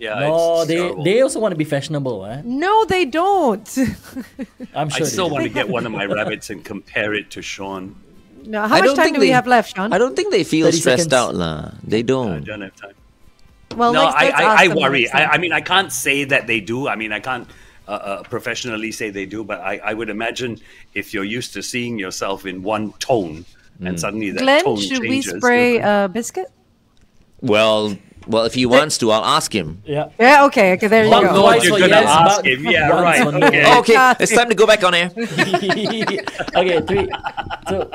Speaker 4: yeah,
Speaker 2: No,
Speaker 4: it's
Speaker 2: they
Speaker 4: terrible.
Speaker 2: they also want to be fashionable, eh?
Speaker 3: No, they don't.
Speaker 2: I'm sure. they
Speaker 4: still want to get one of my rabbits and compare it to Sean.
Speaker 3: no, how
Speaker 1: I
Speaker 3: much time
Speaker 1: think
Speaker 3: do we have left, Sean?
Speaker 1: I don't think they feel stressed
Speaker 2: seconds.
Speaker 1: out, lah. They don't.
Speaker 4: I
Speaker 1: don't
Speaker 4: have time.
Speaker 3: Well,
Speaker 4: no,
Speaker 3: let's-
Speaker 4: I,
Speaker 3: let's
Speaker 4: I,
Speaker 3: ask
Speaker 4: I worry. I. I mean, I can't say that they do. I mean, I can't uh, uh, professionally say they do, but I, I would imagine if you're used to seeing yourself in one tone and suddenly that
Speaker 3: Glenn,
Speaker 4: tone
Speaker 3: should we
Speaker 4: changes.
Speaker 3: spray uh, biscuit?
Speaker 1: Well, well, if he wants to, I'll ask him.
Speaker 2: Yeah.
Speaker 3: Yeah, okay, okay, there you
Speaker 2: Bug
Speaker 3: go.
Speaker 4: know
Speaker 2: twice
Speaker 4: you're
Speaker 2: for
Speaker 4: gonna
Speaker 2: yes,
Speaker 4: ask him. Yeah, right, okay.
Speaker 1: Okay, it's time to go back on air.
Speaker 2: okay, three, two.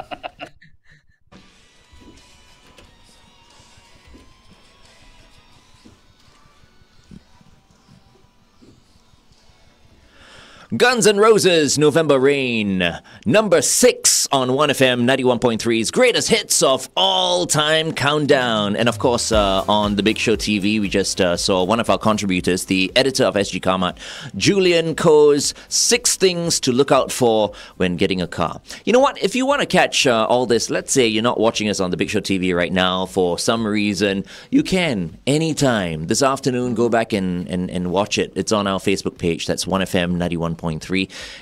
Speaker 1: Guns N' Roses, November Rain. Number six on 1FM 91.3's greatest hits of all time countdown. And of course, uh, on The Big Show TV, we just uh, saw one of our contributors, the editor of SG Carmart, Julian Coe's Six Things to Look Out For When Getting a Car. You know what? If you want to catch uh, all this, let's say you're not watching us on The Big Show TV right now for some reason, you can anytime. This afternoon, go back and, and, and watch it. It's on our Facebook page. That's 1FM 91.3.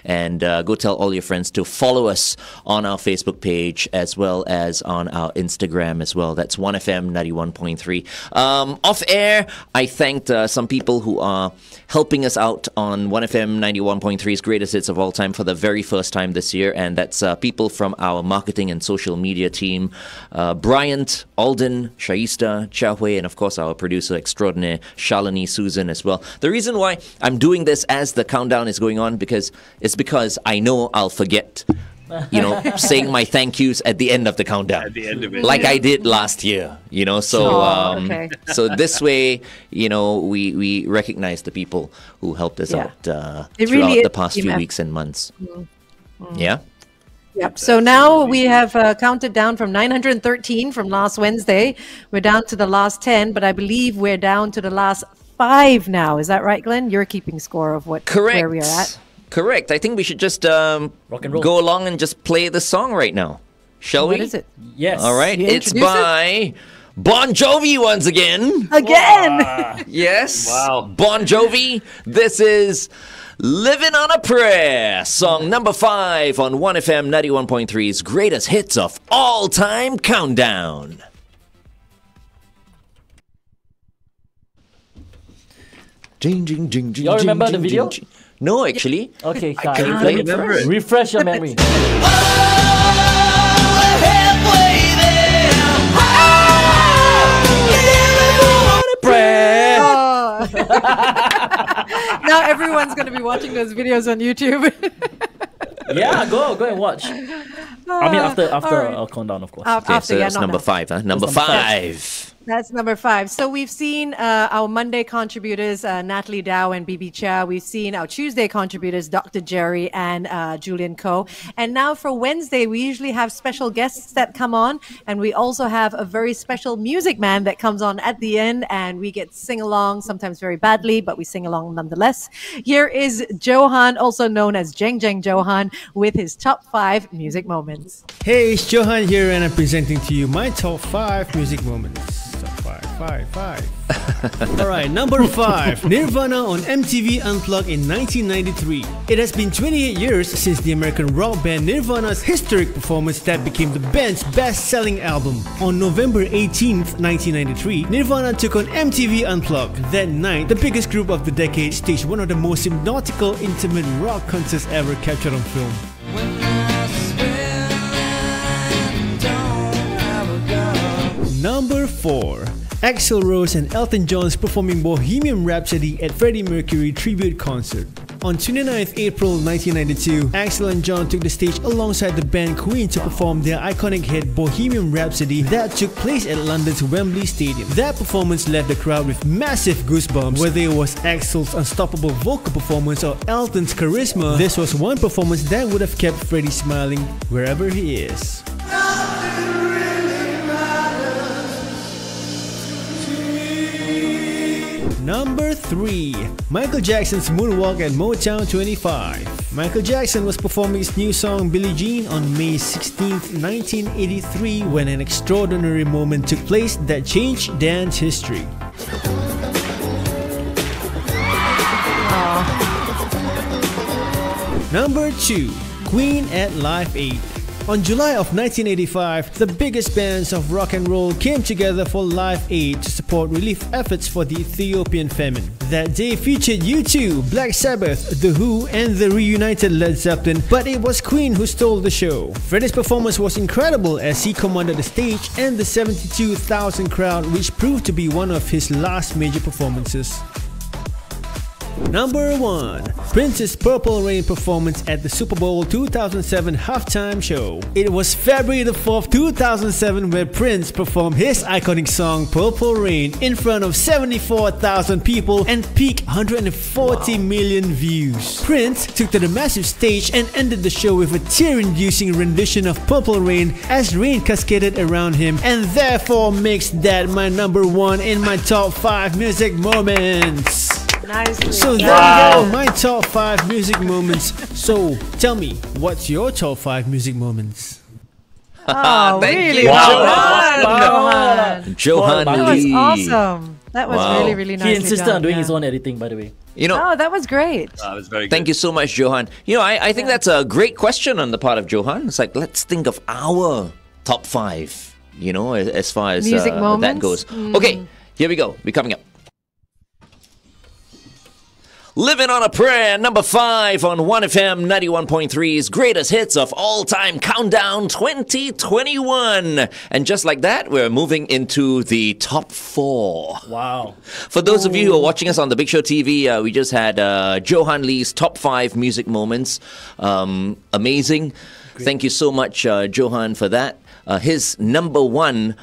Speaker 1: And uh, go tell all your friends to follow us on our Facebook page as well as on our Instagram as well. That's 1FM 91.3. Um, off air, I thanked uh, some people who are helping us out on 1FM 91.3's greatest hits of all time for the very first time this year. And that's uh, people from our marketing and social media team uh, Bryant, Alden, Shaista, Chia Hui, and of course our producer extraordinaire, Shalini Susan as well. The reason why I'm doing this as the countdown is going on because it's because I know I'll forget. You know, saying my thank yous at the end of the countdown,
Speaker 4: At the end of it,
Speaker 1: like
Speaker 4: yeah.
Speaker 1: I did last year. You know, so
Speaker 3: Oh,
Speaker 1: um,
Speaker 3: okay.
Speaker 1: so this way, you know, we we recognize the people who helped us
Speaker 3: Yeah.
Speaker 1: out uh, throughout
Speaker 3: really
Speaker 1: the past few
Speaker 3: effort.
Speaker 1: weeks and months. Yeah.
Speaker 3: Yep. So now we have uh, counted down from 913 from last Wednesday. We're down to the last 10, but I believe we're down to the last five now. Is that right, Glenn? You're keeping score of what
Speaker 1: Correct.
Speaker 3: where we are at.
Speaker 1: Correct. I think we should just um,
Speaker 2: Rock and roll.
Speaker 1: go along and just play the song right now. Shall
Speaker 3: What
Speaker 1: we?
Speaker 3: is it?
Speaker 2: Yes.
Speaker 1: All right.
Speaker 3: You
Speaker 1: It's
Speaker 3: introduce it?
Speaker 1: by Bon Jovi once again.
Speaker 3: Again.
Speaker 1: Yes.
Speaker 4: Wow.
Speaker 1: Bon Jovi. This is Living on a Prayer, song number five on 1FM 91.3's greatest hits of all time countdown. Jing, jing, jing, jing,
Speaker 2: Y'all
Speaker 1: jing,
Speaker 2: remember the video?
Speaker 1: jing, jing. No, actually.
Speaker 2: Okay, Kai,
Speaker 1: can you
Speaker 2: let
Speaker 1: play
Speaker 2: me
Speaker 1: it for us?
Speaker 2: refresh your memory.
Speaker 3: Oh. now everyone's going to be watching those videos on YouTube.
Speaker 2: yeah, go go and watch. I mean, after after
Speaker 3: Alright.
Speaker 2: our countdown, of course.
Speaker 3: Af-
Speaker 1: Okay,
Speaker 3: after,
Speaker 1: so
Speaker 3: yeah,
Speaker 1: that's number
Speaker 3: now.
Speaker 1: five, huh? Number
Speaker 2: number five.
Speaker 1: five.
Speaker 3: That's number five. So we've seen uh, our Monday contributors, uh, Natalie Dow and BB Chia. We've seen our Tuesday contributors, Dr. Jerry and uh, Julian Coe. And now for Wednesday, we usually have special guests that come on. And we also have a very special music man that comes on at the end. And we get sing along, sometimes very badly, but we sing along nonetheless. Here is Johan, also known as Jeng Jeng Johan, with his top five music moments.
Speaker 11: Hey, it's Johan here, and I'm presenting to you my top five music moments. Five, five. All right, number five Nirvana on MTV Unplugged in 1993. It has been 28 years since the American rock band Nirvana's historic performance that became the band's best selling album. On November 18, 1993, Nirvana took on MTV Unplugged. That night, the biggest group of the decade staged one of the most hypnotical, intimate rock concerts ever captured on film. Number 4 Axl Rose and Elton John's performing Bohemian Rhapsody at Freddie Mercury tribute concert. On 29th April 1992, Axl and John took the stage alongside the band Queen to perform their iconic hit Bohemian Rhapsody that took place at London's Wembley Stadium. That performance left the crowd with massive goosebumps. Whether it was Axl's unstoppable vocal performance or Elton's charisma, this was one performance that would have kept Freddie smiling wherever he is. Number 3 Michael Jackson's Moonwalk at Motown 25. Michael Jackson was performing his new song Billie Jean on May 16, 1983, when an extraordinary moment took place that changed dance history. Number 2 Queen at Live 8. On July of 1985, the biggest bands of rock and roll came together for Live Aid to support relief efforts for the Ethiopian famine. That day featured U2, Black Sabbath, The Who, and the reunited Led Zeppelin, but it was Queen who stole the show. Freddie's performance was incredible as he commanded the stage and the 72,000 crowd, which proved to be one of his last major performances. Number 1 Prince's Purple Rain performance at the Super Bowl 2007 halftime show. It was February the 4th, 2007, where Prince performed his iconic song Purple Rain in front of 74,000 people and peaked 140 million views. Prince took to the massive stage and ended the show with a tear inducing rendition of Purple Rain as rain cascaded around him, and therefore makes that my number one in my top 5 music moments.
Speaker 3: Nicely.
Speaker 11: So there
Speaker 3: done.
Speaker 11: you go, my top five music moments. So tell me, what's your top five music moments?
Speaker 3: Oh, really?
Speaker 1: you,
Speaker 3: well
Speaker 1: Johan.
Speaker 3: done, Johan.
Speaker 1: Johan
Speaker 3: That was awesome. That was
Speaker 1: Wow.
Speaker 3: really, really nice.
Speaker 2: He insisted on doing his own editing, by the way.
Speaker 1: You know,
Speaker 3: Oh, that was great.
Speaker 4: That was very
Speaker 1: Thank you so much, Johan. You know, I, I think that's a great question on the part of Johan. It's like, let's think of our top five, you know, as, as far as
Speaker 3: Music
Speaker 1: uh, that goes.
Speaker 3: Mm.
Speaker 1: Okay, here we go. We're coming up. Living on a Prayer, number five on 1FM 91.3's greatest hits of all time countdown 2021. And just like that, we're moving into the top four.
Speaker 2: Wow.
Speaker 1: For those of you who are watching us on the Big Show TV, uh, we just had uh, Johan Lee's top five music moments. Um, amazing. Thank you so much, uh, Johan, for that. Uh, his number one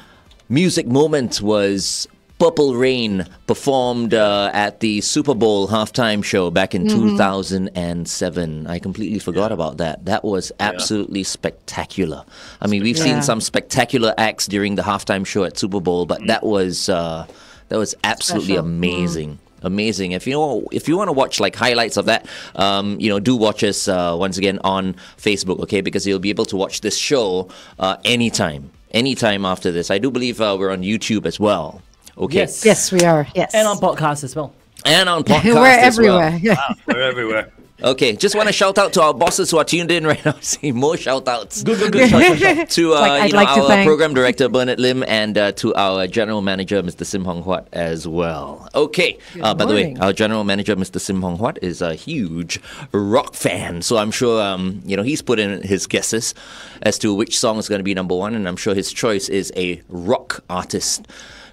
Speaker 1: music moment was Purple Rain, performed uh, at the Super Bowl halftime show back in 2007. I completely forgot about that. That was absolutely spectacular. I mean, we've
Speaker 3: Yeah.
Speaker 1: seen some spectacular acts during the halftime show at Super Bowl, but that was uh, that was absolutely
Speaker 3: Special.
Speaker 1: amazing. Amazing. If you know, if you want to watch like highlights of that, um, you know, do watch us uh, once again on Facebook, okay? Because you'll be able to watch this show uh, anytime, anytime after this. I do believe uh, we're on YouTube as well. Okay.
Speaker 2: Yes.
Speaker 3: Yes, we are. Yes.
Speaker 2: And on podcast as well.
Speaker 1: And on podcast
Speaker 3: We're
Speaker 1: as well.
Speaker 3: everywhere. Yeah.
Speaker 4: Wow, we're everywhere.
Speaker 1: Okay, just want to shout out to our bosses who are tuned in right now. See more shout outs.
Speaker 2: Good, good, good. Shout, shout, shout.
Speaker 1: to uh,
Speaker 3: Like,
Speaker 1: you know,
Speaker 3: like to
Speaker 1: our
Speaker 3: thank-
Speaker 1: program director Bernard Lim and uh, to our general manager Mr. Sim Hong Huat as well. Okay, uh, by the way, our general manager Mr. Sim Hong Huat is a huge rock fan, so I'm sure um, you know he's put in his guesses as to which song is going to be number one, and I'm sure his choice is a rock artist.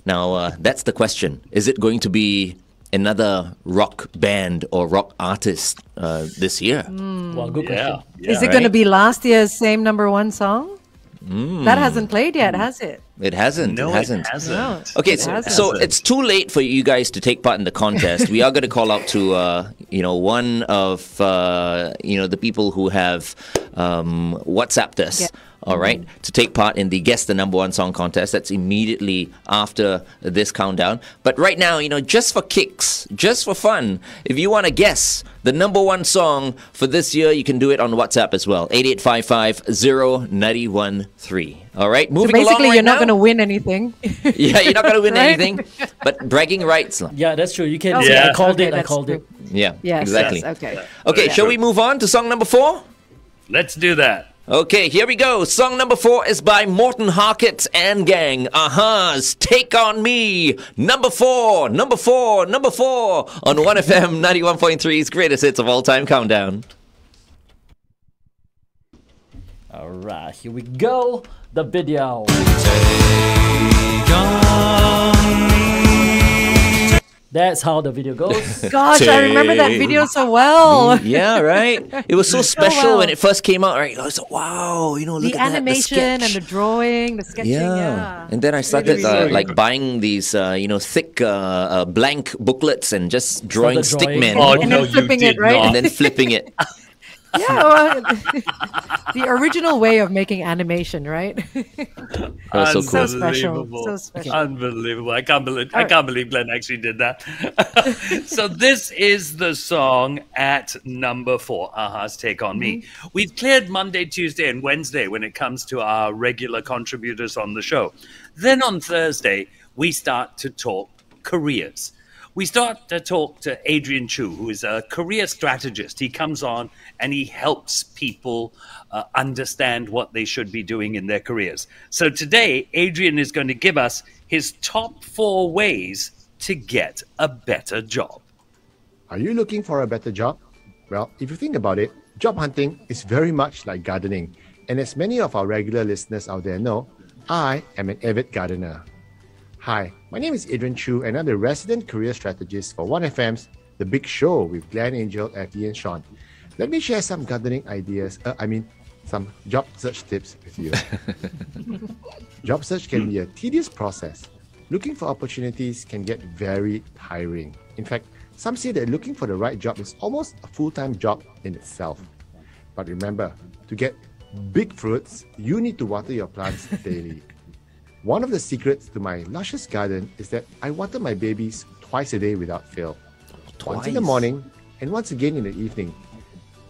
Speaker 1: Now uh, that's the question: Is it going to be another rock band or rock artist uh, this year?
Speaker 2: Wow, good
Speaker 4: Yeah.
Speaker 2: question.
Speaker 4: yeah.
Speaker 3: Is it going to be last year's same number one song?
Speaker 1: Hmm.
Speaker 3: That hasn't played yet, has it?
Speaker 1: It hasn't.
Speaker 4: No,
Speaker 1: it hasn't.
Speaker 4: it hasn't.
Speaker 1: Okay,
Speaker 3: It
Speaker 1: so,
Speaker 3: hasn't.
Speaker 1: so it's too late for you guys to take part in the contest. we are going to call out to uh, you know one of uh, you know the people who have um, WhatsApped us.
Speaker 3: Yeah.
Speaker 1: All right, mm-hmm. to take part in the guess the number one song contest. That's immediately after this countdown. But right now, you know, just for kicks, just for fun, if you want to guess the number one song for this year, you can do it on WhatsApp as well. 8855 All right,
Speaker 3: So
Speaker 1: moving
Speaker 3: basically,
Speaker 1: along right
Speaker 3: you're not going to win anything.
Speaker 1: Yeah, you're not going to win
Speaker 3: Right?
Speaker 1: anything, but bragging rights.
Speaker 2: Yeah, that's true. You can
Speaker 3: Okay,
Speaker 2: say, I called
Speaker 3: okay,
Speaker 2: it, I called
Speaker 3: true.
Speaker 2: it.
Speaker 1: Yeah,
Speaker 3: Yes.
Speaker 1: exactly.
Speaker 3: yes, Okay.
Speaker 1: Okay, shall we move on to song number four?
Speaker 4: Let's do that.
Speaker 1: Okay, here we go. Song number four is by Morten Harket and Gang. A-ha's, Take On Me. Number four, number four, number four on 1FM 91.3's greatest hits of all time countdown.
Speaker 2: All right, here we go. The video. That's how the video goes.
Speaker 3: Gosh, I remember that video so well.
Speaker 1: Yeah, right? It was so special
Speaker 3: well.
Speaker 1: when it first came out, right? I was like, wow, you know, look
Speaker 3: the
Speaker 1: at that,
Speaker 3: animation and the drawing, the sketching.
Speaker 1: Yeah.
Speaker 3: Yeah.
Speaker 1: and then I started uh, like buying these, uh, you know, thick uh, uh, blank booklets and just drawing
Speaker 2: Started drawing.
Speaker 1: stickmen
Speaker 4: Oh,
Speaker 3: And
Speaker 4: no,
Speaker 3: then flipping
Speaker 4: you
Speaker 3: it, right?
Speaker 4: not.
Speaker 1: and then flipping it.
Speaker 3: Yeah. Well, the original way of making animation, right?
Speaker 1: That so cool.
Speaker 3: So special,
Speaker 4: Unbelievable.
Speaker 3: so special.
Speaker 4: Unbelievable. I can't believe I can't believe Glenn actually did that. so this is the song at number four, A-ha's Take On Me.
Speaker 3: Mm-hmm.
Speaker 4: We've cleared Monday, Tuesday, and Wednesday when it comes to our regular contributors on the show. Then on Thursday, we start to talk careers. We start to talk to Adrian Chu, who is a career strategist. He comes on and he helps people uh, understand what they should be doing in their careers. So today, Adrian is going to give us his top four ways to get a better job.
Speaker 12: Are you looking for a better job? Well, if you think about it, job hunting is very much like gardening. And as many of our regular listeners out there know, I am an avid gardener. Hi, my name is Adrian Chu, and I'm the resident career strategist for 1FM's The Big Show with Glenn Angel, Effie, and Sean. Let me share some gardening ideas. Uh, I mean, some job search tips with you. job search can be a tedious process. Looking for opportunities can get very tiring. In fact, some say that looking for the right job is almost a full time job in itself. But remember, to get big fruits, you need to water your plants daily. One of the secrets to my luscious garden is that I water my babies twice a day without fail. Once in the morning and once again in the evening.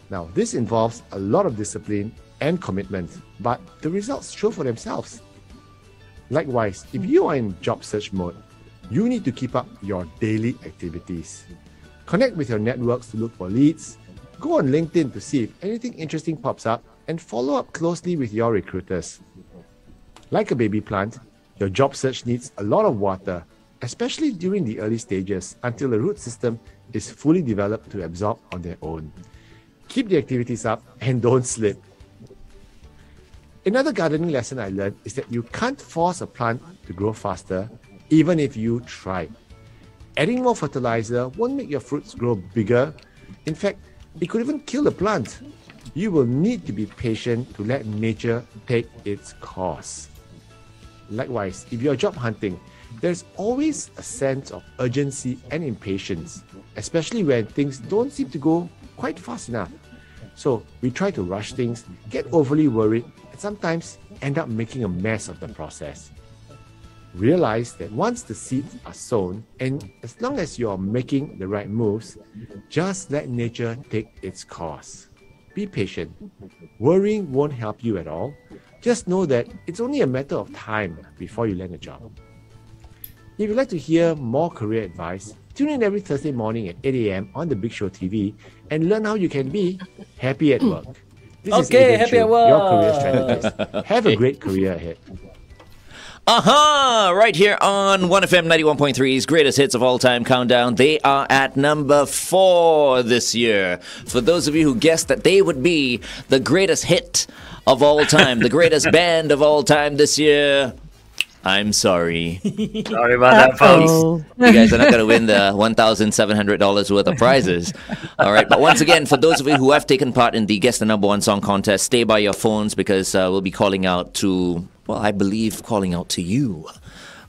Speaker 12: Now, this involves a lot of discipline and commitment, but the results show for themselves. Likewise, if you are in job search mode, you need to keep up your daily activities. Connect with your networks to look for leads, go on LinkedIn to see if anything interesting pops up, and follow up closely with your recruiters. Like a baby plant, your job search needs a lot of water, especially during the early stages until the root system is fully developed to absorb on their own. Keep the activities up and don't slip. Another gardening lesson I learned is that you can't force a plant to grow faster, even if you try. Adding more fertilizer won't make your fruits grow bigger. In fact, it could even kill the plant. You will need to be patient to let nature take its course. Likewise, if you're job hunting, there's always a sense of urgency and impatience, especially when things don't seem to go quite fast enough. So we try to rush things, get overly worried, and sometimes end up making a mess of the process. Realize that once the seeds are sown, and as long as you're making the right moves, just let nature take its course. Be patient. Worrying won't help you at all. Just know that it's only a matter of time before you land a job. If you'd like to hear more career advice, tune in every Thursday morning at 8 a.m. on the Big Show TV and learn how you can be happy at work. This is
Speaker 2: Okay,
Speaker 12: Adrian
Speaker 2: happy
Speaker 12: Chu,
Speaker 2: at
Speaker 12: your career strategist. Have a great career ahead.
Speaker 1: A-ha! Right here on 1FM 91.3's greatest hits of all time countdown. They are at number four this year. For those of you who guessed that they would be the greatest hit of all time, the greatest band of all time this year, I'm sorry.
Speaker 4: Sorry about that, folks.
Speaker 1: You guys are not going to win the $1,700 worth of prizes. All right. But once again, for those of you who have taken part in the Guess the Number One Song contest, stay by your phones because uh, we'll be calling out to, well, I believe calling out to you.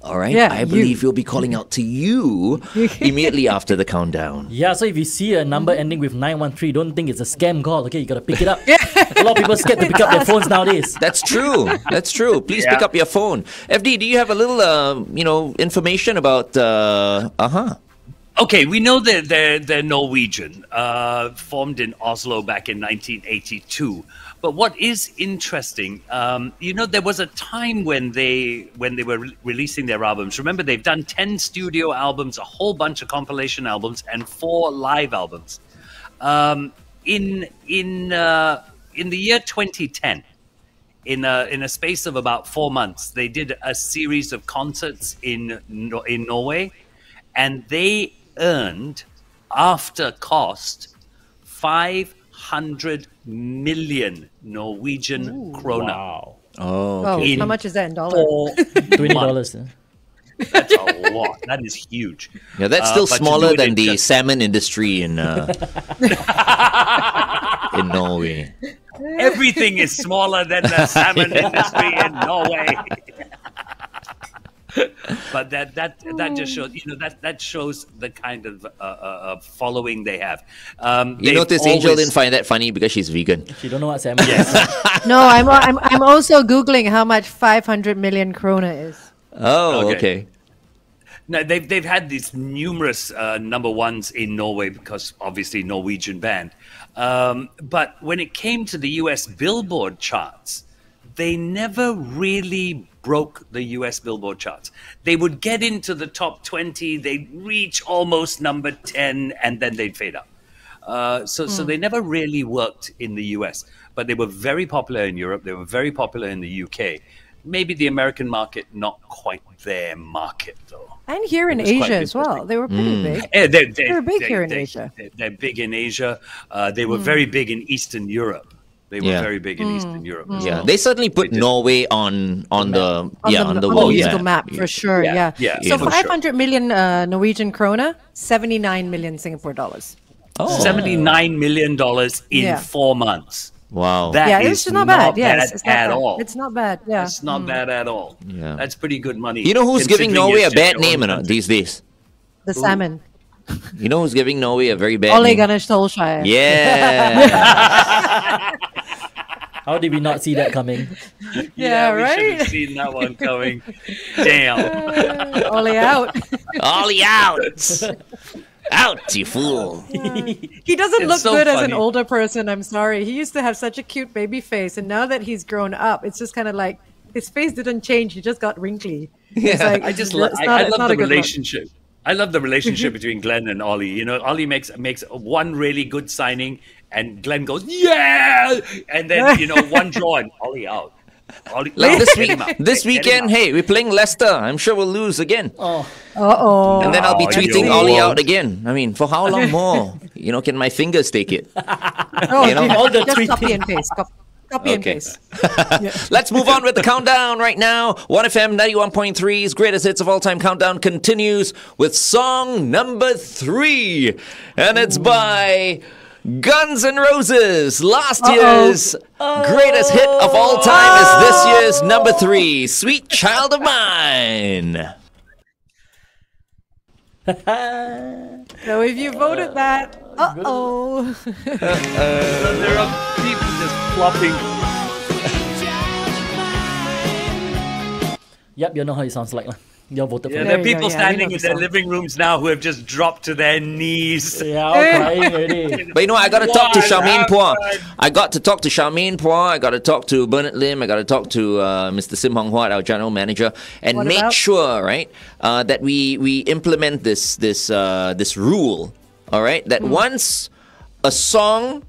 Speaker 1: All right.
Speaker 3: Yeah,
Speaker 1: I
Speaker 3: you.
Speaker 1: believe we'll be calling out to you immediately after the countdown.
Speaker 2: Yeah, so if you see a number ending with 913, don't think it's a scam call, okay? You gotta pick it up. a lot of people are scared to pick up their phones nowadays.
Speaker 1: That's true. That's true. Please pick up your phone. FD, do you have a little, uh, you know, information about? Uh huh.
Speaker 4: Okay, we know that they're, they're Norwegian, uh, formed in Oslo back in 1982. But what is interesting, um, you know, there was a time when they when they were re- releasing their albums. Remember, they've done ten studio albums, a whole bunch of compilation albums, and four live albums. Um, in in uh, in the year 2010, in a in a space of about four months, they did a series of concerts in in Norway, and they earned after cost five hundred million Norwegian krona.
Speaker 2: Wow.
Speaker 1: Oh,
Speaker 4: In
Speaker 3: how much is that in dollars?
Speaker 2: $20.
Speaker 4: That's a lot. That is huge.
Speaker 1: Yeah, that's
Speaker 4: Uh,
Speaker 1: still
Speaker 4: but to
Speaker 1: smaller
Speaker 4: do it
Speaker 1: than the
Speaker 4: just-
Speaker 1: salmon industry in uh, in Norway.
Speaker 4: Everything is smaller than the salmon industry in Norway. But that that that just shows you know that that shows the kind of uh, uh, following they have. Um,
Speaker 1: You
Speaker 4: they've
Speaker 1: notice Angel didn't find that funny because she's vegan.
Speaker 2: You don't know what salmon is.
Speaker 3: No, I'm, I'm I'm also googling how much 500 million krona is.
Speaker 1: Oh,
Speaker 4: Okay.
Speaker 1: okay.
Speaker 4: No, they've they've had these numerous uh, number ones in Norway because obviously Norwegian band. Um, but when it came to the U.S. Billboard charts, they never really broke the U.S. Billboard charts. They would get into the top twenty, they'd reach almost number ten, and then they'd fade out. Uh, so, so they never really worked in the US, but they were very popular in Europe. They were very popular in the UK. Maybe the American market, not quite their market though.
Speaker 3: And here in
Speaker 4: It was quite
Speaker 3: Asia as well. They were pretty big.
Speaker 4: Eh, they're,
Speaker 3: They're big
Speaker 4: they-
Speaker 3: here in
Speaker 4: they-
Speaker 3: Asia.
Speaker 4: they- They're big in Asia. Uh, they were very big in Eastern Europe. They were
Speaker 1: Yeah.
Speaker 4: very big in Eastern Europe. as
Speaker 1: Yeah,
Speaker 4: well.
Speaker 1: they certainly put Norway on on the,
Speaker 3: On
Speaker 1: yeah
Speaker 3: the,
Speaker 1: on the
Speaker 3: on
Speaker 1: world
Speaker 3: musical
Speaker 1: map.
Speaker 3: map, for sure.
Speaker 4: Yeah,
Speaker 3: Yeah.
Speaker 4: yeah,
Speaker 3: so
Speaker 4: for sure.
Speaker 3: 500 million uh, Norwegian krona, 79 million Singapore dollars.
Speaker 1: Oh.
Speaker 4: $79 million in
Speaker 3: Yeah.
Speaker 4: four months.
Speaker 1: Wow.
Speaker 4: That
Speaker 3: yeah,
Speaker 4: is
Speaker 3: it's not bad.
Speaker 4: not
Speaker 3: yes,
Speaker 4: bad
Speaker 3: it's not
Speaker 4: at
Speaker 3: bad.
Speaker 4: all.
Speaker 3: It's not bad. Yeah.
Speaker 4: That's not bad at all.
Speaker 1: Yeah.
Speaker 4: That's pretty good money.
Speaker 1: You know who's giving Norway a bad name
Speaker 4: own
Speaker 1: or not
Speaker 4: country.
Speaker 1: these days?
Speaker 3: the salmon.
Speaker 1: You know who's giving Norway a very bad
Speaker 3: Ole
Speaker 1: name?
Speaker 3: Gunnar Solskjaer.
Speaker 1: Yeah.
Speaker 2: How did we not see that coming?
Speaker 3: Yeah,
Speaker 4: we should
Speaker 3: right?
Speaker 4: have seen that one coming. Damn.
Speaker 3: Ollie out.
Speaker 1: Ollie out. out, you fool.
Speaker 3: He doesn't
Speaker 4: It's
Speaker 3: look
Speaker 4: so
Speaker 3: good as an older person. I'm sorry. He used to have such a cute baby face, and now that he's grown up, it's just kind of like his face didn't change. He just got wrinkly. It's like,
Speaker 4: I just lo- I,
Speaker 3: not-
Speaker 4: I
Speaker 3: it's
Speaker 4: love
Speaker 3: not
Speaker 4: the
Speaker 3: a good look.
Speaker 4: relationship. I love the relationship between Glenn and Ollie. You know, Ollie makes makes one really good signing, and Glenn goes yeah, and then you know one draw and Ollie out. Ollie,
Speaker 1: Like this week, this
Speaker 4: Get
Speaker 1: weekend, hey, we're playing Leicester. I'm sure we'll lose again.
Speaker 2: Oh,
Speaker 3: Uh oh.
Speaker 1: And then I'll be
Speaker 4: Oh,
Speaker 1: tweeting
Speaker 4: you
Speaker 1: Ollie out again. I mean, for how long more? You know, can my fingers take it?
Speaker 3: Oh,
Speaker 1: you know,
Speaker 3: yeah.
Speaker 2: all the
Speaker 3: just
Speaker 2: tweeting.
Speaker 3: copy and paste. Cop- Copy and
Speaker 1: Okay.
Speaker 3: paste.
Speaker 1: Let's move on with the countdown right now. 1FM 91.3's greatest hits of all time countdown continues with song number three. And it's by Guns N' Roses. Last
Speaker 3: Uh-oh.
Speaker 1: year's greatest hit of all time is this year's number three, Sweet Child of Mine.
Speaker 3: So if you voted that, uh oh.
Speaker 4: there are people just flopping.
Speaker 2: yep, you know how it sounds like. Lah. You all voted for
Speaker 4: Yeah,
Speaker 2: it.
Speaker 4: there are
Speaker 3: There go,
Speaker 4: people
Speaker 3: yeah, we
Speaker 4: standing in their
Speaker 3: song.
Speaker 4: living rooms now who have just dropped to their knees.
Speaker 2: Yeah, all crying already.
Speaker 1: But you know, I got to talk to
Speaker 4: What
Speaker 1: Charmaine
Speaker 4: Pua.
Speaker 1: I got to talk to Charmaine Pua. I got to talk to Bernard Lim. I got to talk to uh, Mr. Sim Hong Huat, our general manager, and
Speaker 3: What
Speaker 1: make
Speaker 3: about?
Speaker 1: sure, right, uh, that we we implement this this uh, this rule. All right, that
Speaker 3: Hmm.
Speaker 1: once a song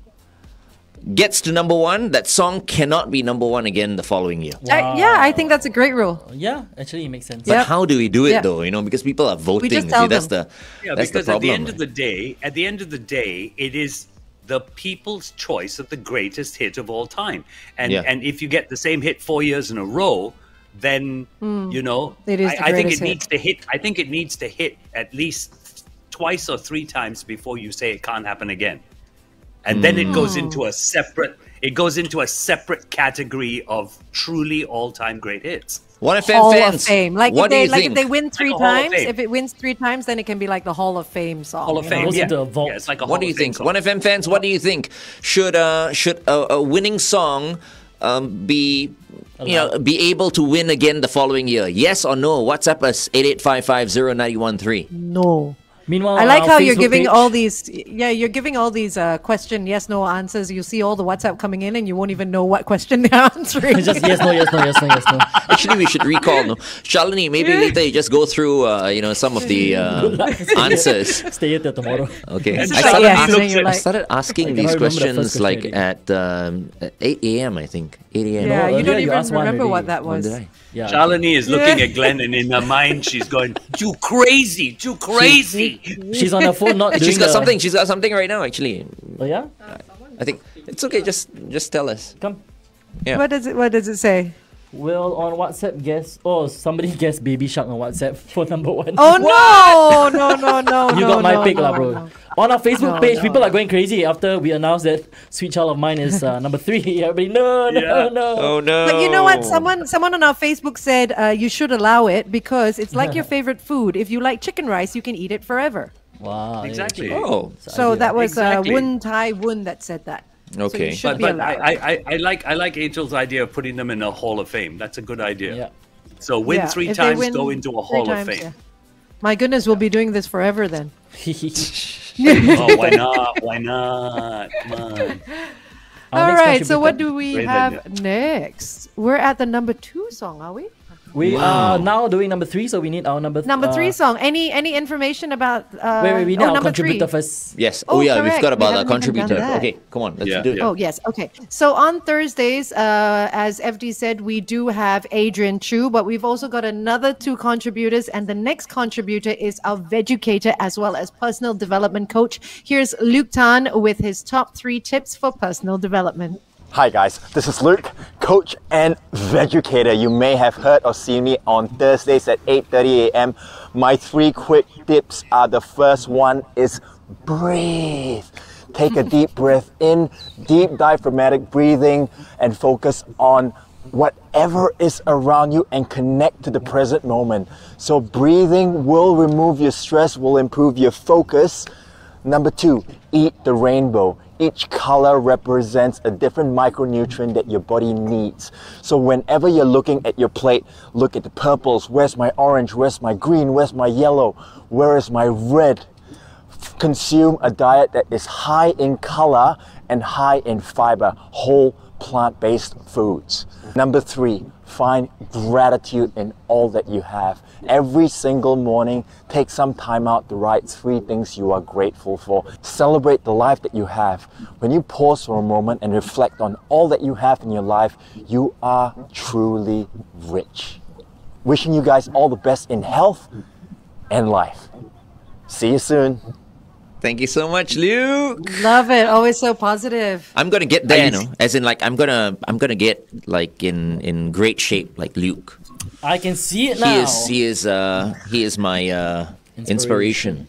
Speaker 1: gets to number one, that song cannot be number one again the following year.
Speaker 3: Uh, I- yeah, I think that's a great rule.
Speaker 2: Yeah, actually, it makes sense.
Speaker 1: But
Speaker 3: Yep.
Speaker 1: how do we do it
Speaker 3: Yeah.
Speaker 1: though? You know, because people are voting.
Speaker 3: just tell
Speaker 1: see, that's
Speaker 3: them.
Speaker 1: the
Speaker 4: Yeah,
Speaker 1: that's the
Speaker 4: because at the end of the day, at the end of the day, it is the people's choice of the greatest hit of all time. And
Speaker 1: Yeah.
Speaker 4: and if you get the same hit four years in a row, then hmm. you know
Speaker 3: It is
Speaker 4: I, I think it
Speaker 3: hit.
Speaker 4: needs to hit. I think it needs to hit at least twice or three times before you say it can't happen again. And then it goes into a separate. It goes into a separate category of truly all-time great hits.
Speaker 1: One FM
Speaker 3: Hall
Speaker 1: fans,
Speaker 3: of Fame. Like
Speaker 1: what
Speaker 3: if
Speaker 1: do
Speaker 3: they
Speaker 1: you
Speaker 3: like
Speaker 1: think?
Speaker 3: if they win three
Speaker 4: Like a Hall of
Speaker 3: times, if it wins three times, then it can be like the Hall of Fame song.
Speaker 4: Hall of Fame.
Speaker 3: know?
Speaker 2: Goes
Speaker 4: yeah.
Speaker 2: into a vault.
Speaker 4: Yeah, it's like a
Speaker 1: What
Speaker 4: Hall
Speaker 1: do you
Speaker 4: of
Speaker 1: think? One FM fans, what do you think? Should uh should a, a winning song um be you know be able to win again the following year? Yes or no? WhatsApp us eight eight five five zero ninety one three.
Speaker 3: No.
Speaker 2: Meanwhile,
Speaker 3: I like
Speaker 2: our
Speaker 3: how you're giving
Speaker 2: page-
Speaker 3: all these. Yeah, you're giving all these uh, question yes no answers. You see all the WhatsApp coming in, and you won't even know what question they're answering.
Speaker 2: Just yes, no, yes, no, yes, no, yes, no.
Speaker 1: Actually, we should recall. No, Shalini, maybe later you just go through uh, you know some of the uh, answers.
Speaker 2: Stay here till tomorrow.
Speaker 1: Okay, I
Speaker 3: just like
Speaker 1: started,
Speaker 3: yes,
Speaker 1: ask-
Speaker 3: and
Speaker 1: I started asking
Speaker 2: I
Speaker 1: these
Speaker 2: cannot remember the
Speaker 1: questions like
Speaker 2: already.
Speaker 1: at um, at eight a.m. I think eight a.m.
Speaker 3: yeah,
Speaker 2: No,
Speaker 3: you don't
Speaker 2: earlier you
Speaker 3: even
Speaker 2: asked
Speaker 3: remember what
Speaker 2: already.
Speaker 3: that
Speaker 1: When
Speaker 3: was.
Speaker 1: Did I?
Speaker 2: Yeah.
Speaker 4: Shalini is looking
Speaker 3: Yeah.
Speaker 4: at Glenn, and in her mind, she's going, "You crazy, too crazy."
Speaker 2: She's on her phone, not doing
Speaker 1: She's got
Speaker 2: the-
Speaker 1: something. She's got something right now. Actually,
Speaker 2: Oh yeah,
Speaker 1: I think it's okay. Just just tell us.
Speaker 2: come.
Speaker 1: Yeah.
Speaker 3: What does it? What does it say?
Speaker 2: Will on WhatsApp guess? Oh, somebody guessed Baby Shark on WhatsApp for number one.
Speaker 3: Oh no, no, no, no!
Speaker 2: you
Speaker 3: no,
Speaker 2: got my
Speaker 3: no,
Speaker 2: pick,
Speaker 3: no,
Speaker 2: lah, bro.
Speaker 3: no.
Speaker 2: On our Facebook
Speaker 3: No,
Speaker 2: page,
Speaker 3: no.
Speaker 2: people are going crazy after we announced that Sweet Child of Mine is uh, number three. Everybody, no, no,
Speaker 4: Yeah.
Speaker 2: no.
Speaker 1: Oh no!
Speaker 3: But you know what? Someone, someone on our Facebook said uh, you should allow it because it's like your favorite food. If you like chicken rice, you can eat it forever.
Speaker 2: Wow,
Speaker 4: Exactly.
Speaker 2: yeah.
Speaker 1: Oh,
Speaker 3: So that was
Speaker 4: Exactly.
Speaker 3: uh, Wun Tai Wun that said that. So
Speaker 1: Okay.
Speaker 3: you should
Speaker 4: But, but. I, I, I like I like Angel's idea of putting them in a Hall of Fame. That's a good idea.
Speaker 2: Yeah.
Speaker 4: So win
Speaker 3: Yeah,
Speaker 4: three
Speaker 3: if
Speaker 4: times,
Speaker 3: win
Speaker 4: go into a Hall
Speaker 3: times,
Speaker 4: of Fame.
Speaker 3: yeah. My goodness, we'll be doing this forever then.
Speaker 4: oh, why not? Why not? Come on.
Speaker 2: Our
Speaker 3: All
Speaker 2: next.
Speaker 3: So what do we
Speaker 4: Great
Speaker 3: have
Speaker 4: idea.
Speaker 3: next? We're at the number two song, are we?
Speaker 2: We are now doing number three, so we need our number.
Speaker 3: Number
Speaker 2: uh,
Speaker 3: three song. Any any information about? Uh,
Speaker 2: Wait, wait, we need
Speaker 3: oh,
Speaker 2: our contributor
Speaker 3: three.
Speaker 2: first.
Speaker 1: Yes.
Speaker 3: Oh,
Speaker 1: Oh, yeah,
Speaker 3: correct.
Speaker 1: we've got
Speaker 3: We
Speaker 1: about our
Speaker 3: haven't even done
Speaker 1: contributor.
Speaker 3: that.
Speaker 1: Okay, come on, let's
Speaker 4: Yeah,
Speaker 1: do it.
Speaker 4: yeah.
Speaker 3: Oh yes, okay. So on Thursdays, uh, as FD said, we do have Adrian Chu, but we've also got another two contributors, and the next contributor is our educator as well as personal development coach. Here's Luke Tan with his top three tips for personal development.
Speaker 13: Hi guys, this is Luke, coach and veducator. You may have heard or seen me on Thursdays at 8:30 a.m. My three quick tips are the first one is breathe. Take a deep breath in, deep diaphragmatic breathing and focus on whatever is around you and connect to the present moment. So breathing will remove your stress, will improve your focus. Number two, eat the rainbow. Each color represents a different micronutrient that your body needs. So whenever you're looking at your plate, look at the purples. Where's my orange? Where's my green? Where's my yellow? Where is my red? Consume a diet that is high in color and high in fiber, whole plant based foods. Number three, find gratitude in all that you have. Every single morning, take some time out to write three things you are grateful for. Celebrate the life that you have. When you pause for a moment and reflect on all that you have in your life, you are truly rich. Wishing you guys all the best in health and life. See you soon.
Speaker 1: Thank you so much, Luke.
Speaker 3: Love it. Always so positive.
Speaker 1: I'm gonna get there, no? As in, like, I'm gonna, I'm gonna get like in in great shape, like Luke.
Speaker 2: I can see it now.
Speaker 1: He is, he is, uh, he is my uh, inspiration.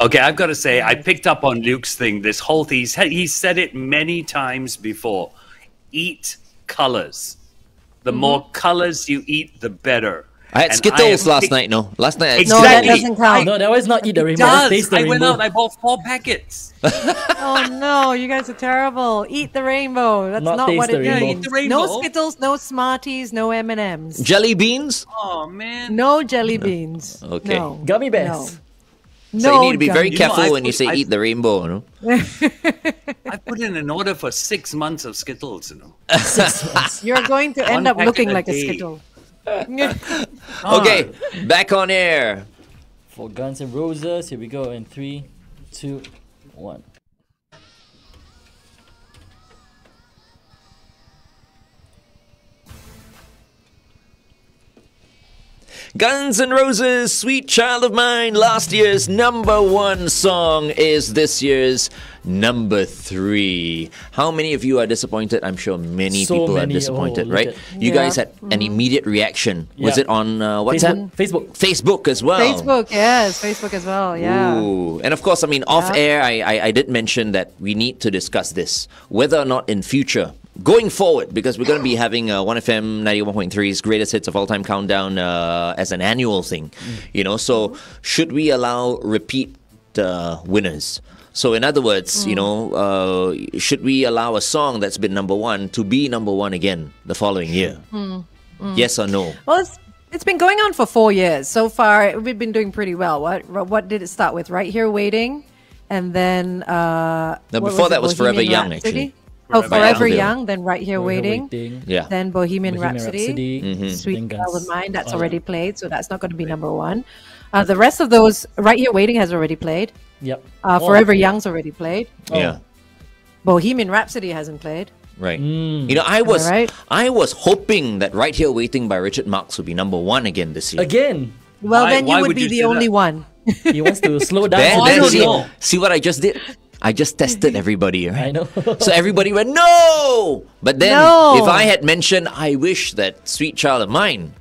Speaker 4: Okay, I've got to say, I picked up on Luke's thing. This whole thing, he's, he's said it many times before. Eat colors. The more colors you eat, the better.
Speaker 1: I had Skittles
Speaker 4: have
Speaker 1: last
Speaker 4: picked-
Speaker 1: night. No, last night. I had
Speaker 4: Exactly.
Speaker 1: Skittles.
Speaker 2: No, that was not eat the rainbow. that's
Speaker 4: does.
Speaker 2: taste the
Speaker 4: I
Speaker 2: rainbow.
Speaker 4: went out I bought four packets.
Speaker 3: oh no, you guys are terrible. Eat the rainbow. That's
Speaker 2: Not
Speaker 3: not, what it
Speaker 2: rainbow.
Speaker 3: means.
Speaker 2: Eat the
Speaker 4: rainbow.
Speaker 3: No Skittles, no Smarties, no M and M's.
Speaker 1: Jelly beans.
Speaker 4: Oh man.
Speaker 3: No jelly beans.
Speaker 1: Okay.
Speaker 3: No.
Speaker 2: Gummy bears.
Speaker 3: No.
Speaker 1: So
Speaker 3: No
Speaker 1: you need to be very
Speaker 3: gummies.
Speaker 1: careful
Speaker 4: You know, I
Speaker 1: when you say
Speaker 4: I-
Speaker 1: eat the rainbow. No?
Speaker 4: I put in an order for six months of Skittles. You know.
Speaker 3: You're going to end
Speaker 4: One
Speaker 3: up looking
Speaker 4: a
Speaker 3: like a. Skittle.
Speaker 1: Okay, back on air.
Speaker 2: For Guns N' Roses, here we go. In three, two, one.
Speaker 1: Guns N' Roses, Sweet Child of Mine, last year's number one song is this year's number three. How many of you are disappointed? I'm sure many
Speaker 2: So
Speaker 1: people
Speaker 2: many.
Speaker 1: are disappointed,
Speaker 2: Oh,
Speaker 1: right? You
Speaker 3: Yeah.
Speaker 1: guys had an immediate reaction. Was it on uh, WhatsApp?
Speaker 2: Facebook.
Speaker 1: Facebook as well.
Speaker 3: Facebook, yes, Facebook as well. Yeah.
Speaker 1: Ooh. And of course, I mean, off
Speaker 3: Yeah.
Speaker 1: air, I, I, I did mention that we need to discuss this, whether or not in future, going forward, because we're going to be having uh, 1FM 91.3's greatest hits of all time countdown uh, as an annual thing, you know. So, should we allow repeat uh, winners? So, in other words, you know, uh, should we allow a song that's been number one to be number one again the following year? Yes or no?
Speaker 3: Well, it's, it's been going on for four years. So far, we've been doing pretty well. What what did it start with? Right here, waiting, and then uh,
Speaker 1: No, before
Speaker 3: it?
Speaker 1: that was Forever Young,
Speaker 3: Rhapsody?
Speaker 1: actually.
Speaker 3: Oh,
Speaker 1: Forever
Speaker 3: Forever
Speaker 1: Young.
Speaker 3: Young. Then right here, waiting.
Speaker 2: Waiting.
Speaker 1: Yeah.
Speaker 3: Then Bohemian,
Speaker 2: Bohemian
Speaker 3: Rhapsody,
Speaker 2: Rhapsody.
Speaker 1: Mhm.
Speaker 3: Sweet
Speaker 2: Then
Speaker 3: Child of Mine. That's
Speaker 2: Oh,
Speaker 3: already played, so that's not going to be number one. Uh, the rest of those, right here, waiting has already played.
Speaker 2: Yep.
Speaker 3: Uh,
Speaker 2: Oh,
Speaker 3: Forever
Speaker 2: yeah.
Speaker 3: Young's already played.
Speaker 1: Yeah.
Speaker 3: Bohemian Rhapsody hasn't played.
Speaker 1: Right.
Speaker 2: Mm.
Speaker 1: You know, I was
Speaker 3: right.
Speaker 1: I was hoping that Right Here Waiting by Richard Marx would be number one again this year.
Speaker 2: Again.
Speaker 3: Well,
Speaker 4: Why-
Speaker 3: then you would,
Speaker 4: would
Speaker 3: be
Speaker 4: you
Speaker 3: the only
Speaker 4: that?
Speaker 3: one.
Speaker 2: He wants to slow down.
Speaker 1: Then, then see, see what I just did? I just tested everybody, right?
Speaker 2: I know.
Speaker 1: So everybody went, no! But then
Speaker 3: No.
Speaker 1: if I had mentioned, I wish that Sweet Child of Mine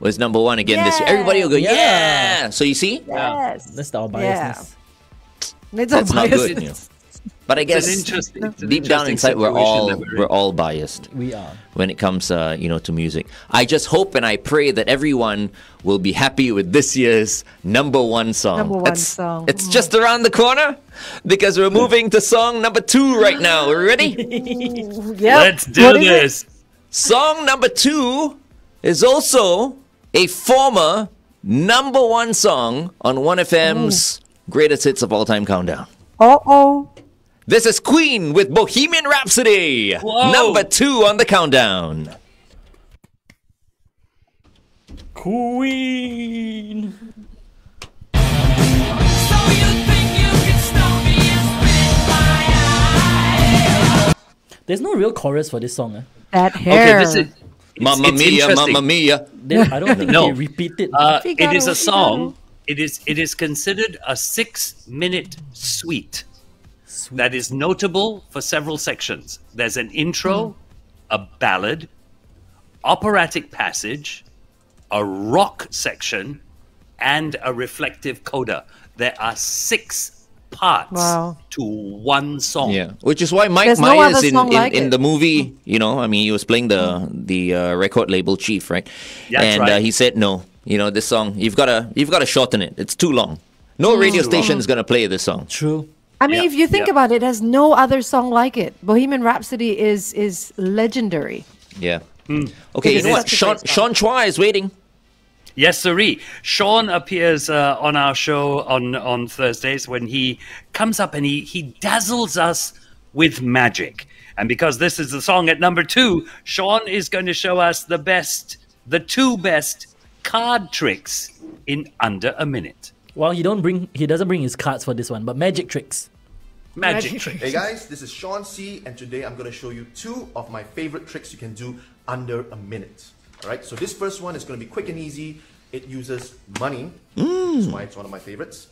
Speaker 1: was number one again this year, everybody will go, yeah!
Speaker 2: Yeah.
Speaker 1: So you see?
Speaker 3: Yes.
Speaker 2: That's our
Speaker 3: Yeah.
Speaker 2: biasness.
Speaker 3: It's
Speaker 1: That's
Speaker 3: a
Speaker 1: not
Speaker 3: bias.
Speaker 1: good. you know. But I guess
Speaker 4: it's an
Speaker 1: deep down inside we're all
Speaker 4: we're
Speaker 1: we're all biased.
Speaker 2: We are.
Speaker 1: when it comes uh, you know to music. I just hope and I pray that everyone will be happy with this year's number one song.
Speaker 3: Number one
Speaker 1: It's-
Speaker 3: song.
Speaker 1: It's just around the corner because we're moving to song number two right now. Are we ready?
Speaker 3: Yep.
Speaker 4: Let's do
Speaker 3: What is it?
Speaker 4: this.
Speaker 1: song number two is also a former number one song on 1FM's greatest hits of all time countdown.
Speaker 3: Uh oh.
Speaker 1: This is Queen with Bohemian Rhapsody,
Speaker 4: Whoa.
Speaker 1: number two on the countdown.
Speaker 2: Queen. There's no real chorus for this song. Eh?
Speaker 3: That
Speaker 4: Okay,
Speaker 3: hair.
Speaker 4: this is. It's-
Speaker 1: Mamma mia,
Speaker 4: interesting.
Speaker 1: mamma mia.
Speaker 2: They, I don't think
Speaker 4: No.
Speaker 2: they repeat it.
Speaker 4: Uh, it
Speaker 3: Figaro,
Speaker 4: is a song. It is it is considered a six minute suite. that is notable for several sections. There's an intro, a ballad, operatic passage, a rock section, and a reflective coda. There are six parts
Speaker 3: Wow.
Speaker 4: to one song.
Speaker 1: Yeah, which is why Mike
Speaker 3: There's
Speaker 1: Myers
Speaker 3: other
Speaker 1: in, in,
Speaker 3: like
Speaker 1: in the movie, you know, I mean, he was playing the the uh, record label chief, right?
Speaker 4: That's
Speaker 1: and Uh, he said, no, you know, this song you've got to you've got to shorten it. It's too long. No radio station is gonna play this song.
Speaker 2: True.
Speaker 3: I mean,
Speaker 4: Yep,
Speaker 3: if you think
Speaker 4: yep.
Speaker 3: about it, there's no other song like it. Bohemian Rhapsody is is legendary.
Speaker 1: Yeah.
Speaker 4: Hmm.
Speaker 1: Okay, you know what? Sean. Sean Chua is waiting.
Speaker 4: Yes, sirree. Sean appears uh, on our show on, on Thursdays when he comes up and he, he dazzles us with magic. And because this is the song at number two, Sean is going to show us the best, the two best card tricks in under a minute.
Speaker 2: Well, he don't bring he doesn't bring his cards for this one, but magic tricks.
Speaker 4: Magic,
Speaker 3: Magic
Speaker 4: tricks.
Speaker 14: Hey guys, this is Sean C, and today I'm going to show you two of my favorite tricks you can do under a minute. All right, so this first one is going to be quick and easy. It uses money, that's why it's one of my favorites,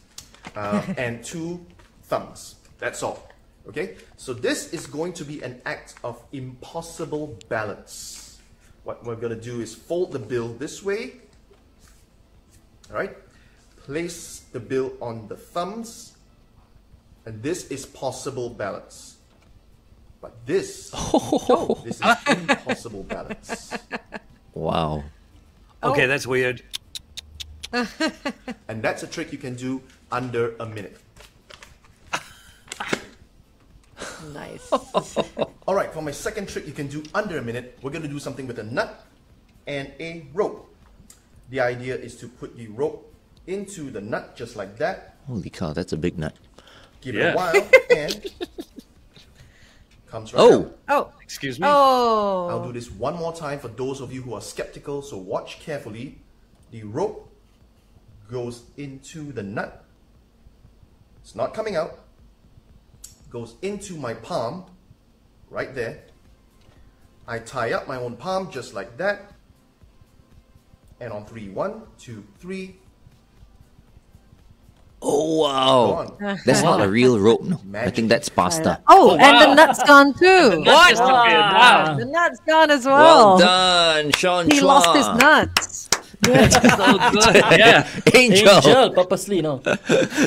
Speaker 14: uh, and two thumbs. That's all. Okay, so this is going to be an act of impossible balance. What we're going to do is fold the bill this way. All right, place the bill on the thumbs and this is possible balance. But this, oh. no, this is impossible balance.
Speaker 1: Wow. Oh.
Speaker 4: Okay, that's weird.
Speaker 14: And that's a trick you can do under a minute.
Speaker 3: Nice.
Speaker 14: All right, for my second trick you can do under a minute, we're going to do something with a nut and a rope. The idea is to put the rope into the nut just like that.
Speaker 1: Holy cow, that's a big nut.
Speaker 14: Give
Speaker 4: Yeah.
Speaker 14: it a while and comes right
Speaker 1: Oh.
Speaker 14: out.
Speaker 3: oh.
Speaker 4: Excuse me.
Speaker 3: Oh.
Speaker 14: I'll do this one more time for those of you who are skeptical, so watch carefully. The rope goes into the nut. It's not coming out. Goes into my palm, right there. I tie up my own palm just like that. And on three, one, two, three.
Speaker 1: Oh wow. That's not a real rope. No. I think that's pasta.
Speaker 3: Oh,
Speaker 4: Oh,
Speaker 3: and the nut's gone too.
Speaker 4: What? Wow.
Speaker 3: The nut's gone as
Speaker 1: Well
Speaker 3: well.
Speaker 1: done, Sean
Speaker 3: He
Speaker 1: Chua.
Speaker 3: lost his nuts.
Speaker 4: So good. Yeah.
Speaker 1: Angel.
Speaker 2: Angel, purposely, no.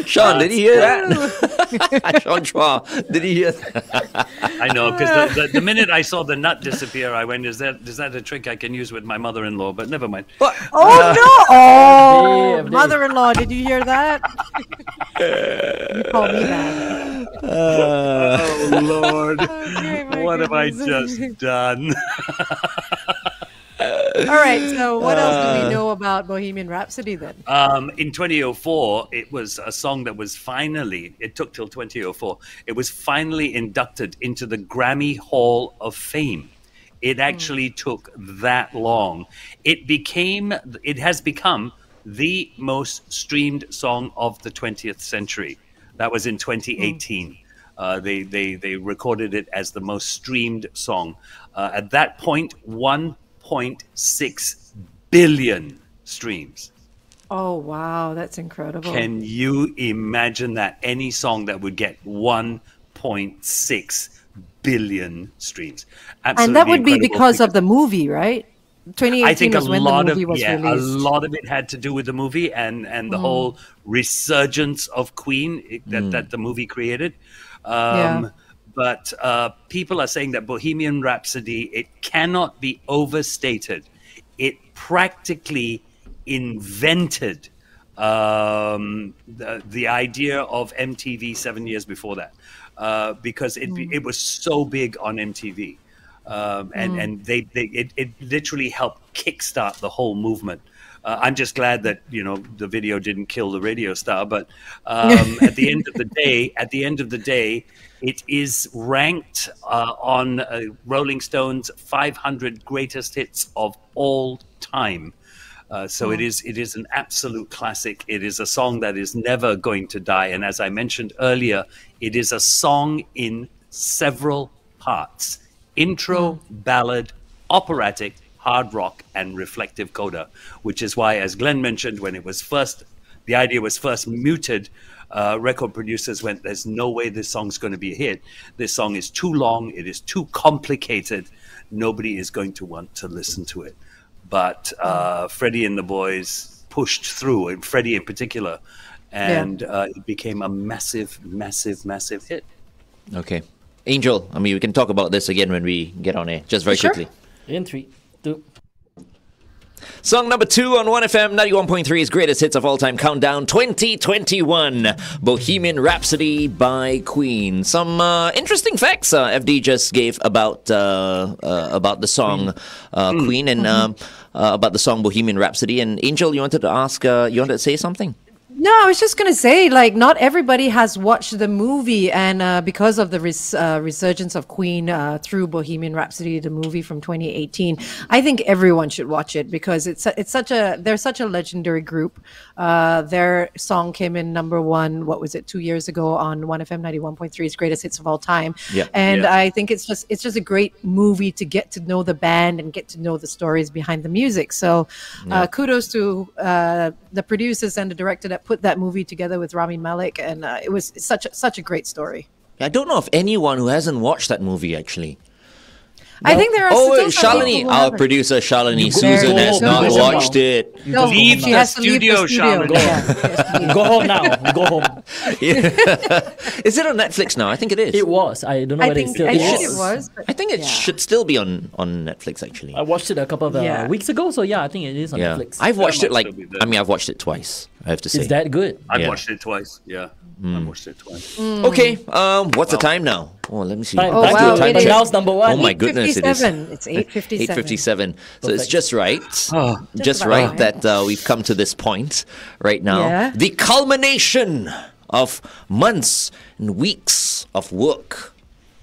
Speaker 1: Sean, did he hear that? Sean Chua, did he hear that?
Speaker 4: I know, because the, the, the minute I saw the nut disappear, I went, is that, is that a trick I can use with my mother in law? But never mind.
Speaker 3: But, Oh uh, no! Oh, mother-in-law, did you hear that? you call me that. Uh.
Speaker 4: Oh, Lord.
Speaker 3: Okay, my
Speaker 4: what have I just done?
Speaker 3: All right. So, what else do we know about Bohemian Rhapsody then?
Speaker 4: Um, in 2004, it was a song that was finally, it took till 2004, it was finally inducted into the Grammy Hall of Fame. It actually took that long. It became, it has become the most streamed song of the 20th century. That was in 2018. Uh, they, they, they recorded it as the most streamed song. Uh, at that point, 1.6 billion streams.
Speaker 3: Oh wow, that's incredible.
Speaker 4: Can you imagine that? Any song that would get 1.6 billion streams.
Speaker 3: and that would be
Speaker 4: incredible
Speaker 3: because of the movie, right? 2018
Speaker 4: I think a
Speaker 3: was when
Speaker 4: lot
Speaker 3: the
Speaker 4: of
Speaker 3: was
Speaker 4: yeah,
Speaker 3: released.
Speaker 4: a lot of it had to do with the movie and and the
Speaker 3: Mm.
Speaker 4: whole resurgence of Queen it- that that the movie created. Um,
Speaker 3: Yeah.
Speaker 4: But uh, people are saying that Bohemian Rhapsody it cannot be overstated. It practically invented um, the, the idea of MTV seven years before that, uh, because it
Speaker 3: Mm.
Speaker 4: it was so big on MTV, um, and
Speaker 3: Mm.
Speaker 4: and they, they it, it literally helped kickstart the whole movement. Uh, I'm just glad that you know the video didn't kill the radio star, but um, at the end of the day, at the end of the day, it is ranked uh, on uh, Rolling Stone's 500 greatest hits of all time. Uh, so it is it is an absolute classic. It is a song that is never going to die. And as I mentioned earlier, it is a song in several parts: intro, ballad, operatic, hard rock, and reflective coda. Which is why, as Glenn mentioned, when it was first, the idea was first muted uh, record producers went, "There's no way this song's going to be a hit. This song is too long. It is too complicated. Nobody is going to want to listen to it." But uh, Freddie and the boys pushed through, and Freddie in particular, and uh, it became a massive, massive, massive hit.
Speaker 1: Okay. Angel, I mean, we can talk about this again when we get on air, just very
Speaker 2: Sure.
Speaker 1: quickly.
Speaker 2: In three, two.
Speaker 1: Song number two on 1FM 91.3's greatest hits of all time countdown 2021 Bohemian Rhapsody by Queen. Some uh, interesting facts uh, FD just gave about uh, uh, about the song uh, Queen and um, uh, about the song Bohemian Rhapsody. And Angel, you wanted to ask, uh, you wanted to say something?
Speaker 3: No, I was just gonna say, like, not everybody has watched the movie, and uh, because of the res- uh, resurgence of Queen uh, through Bohemian Rhapsody, the movie from 2018, I think everyone should watch it because it's it's such a they're such a legendary group. Uh, their song came in number one. What was it? Two years ago on One FM 91.3's greatest hits of all time.
Speaker 15: Yeah.
Speaker 3: and
Speaker 15: Yeah.
Speaker 3: I think it's just it's just a great movie to get to know the band and get to know the stories behind the music. So,
Speaker 1: Yeah.
Speaker 3: uh, kudos to uh, the producers and the director that put that movie together with Rami Malek, and uh, it was such such a great story.
Speaker 1: I don't know of anyone who hasn't watched that movie actually.
Speaker 3: I think there are
Speaker 1: Oh,
Speaker 3: still
Speaker 1: wait,
Speaker 3: some people
Speaker 1: Shalini,
Speaker 3: who
Speaker 1: our
Speaker 3: haven't.
Speaker 1: producer Shalini Susan has
Speaker 3: go.
Speaker 1: not
Speaker 3: Go
Speaker 1: watched
Speaker 3: home.
Speaker 1: it.
Speaker 3: No, Leave she the has to leave the studio, studio. Shalini. Yeah,
Speaker 2: Go home now. Go home.
Speaker 1: is it on Netflix now? I think it is.
Speaker 2: It was. I don't know
Speaker 3: I
Speaker 2: whether it's still
Speaker 3: I
Speaker 2: it
Speaker 3: think it was.
Speaker 1: I think it
Speaker 3: yeah.
Speaker 1: should still be on, on Netflix actually.
Speaker 2: I watched it a couple of uh,
Speaker 3: Yeah.
Speaker 2: weeks ago, so yeah, I think it is on
Speaker 1: yeah,
Speaker 2: Netflix.
Speaker 1: I've watched it like
Speaker 4: still be there.
Speaker 1: I mean I've watched it twice. I have to say.
Speaker 2: Is that good?
Speaker 4: I've watched it twice. Yeah, I watched it twice.
Speaker 3: Mm.
Speaker 1: Okay, um, what's the time now? Oh, let me see.
Speaker 2: Time-
Speaker 3: Oh,
Speaker 2: time
Speaker 3: wow,
Speaker 2: to-
Speaker 3: it
Speaker 2: time
Speaker 3: is
Speaker 2: now's number one.
Speaker 1: Oh my goodness, it is.
Speaker 3: 8:57. It's 8:57.
Speaker 1: 8:57. So it's just right.
Speaker 4: Oh.
Speaker 1: just
Speaker 3: Just
Speaker 1: right
Speaker 3: right.
Speaker 1: that uh, we've come to this point right now.
Speaker 3: Yeah.
Speaker 1: The culmination of months and weeks of work.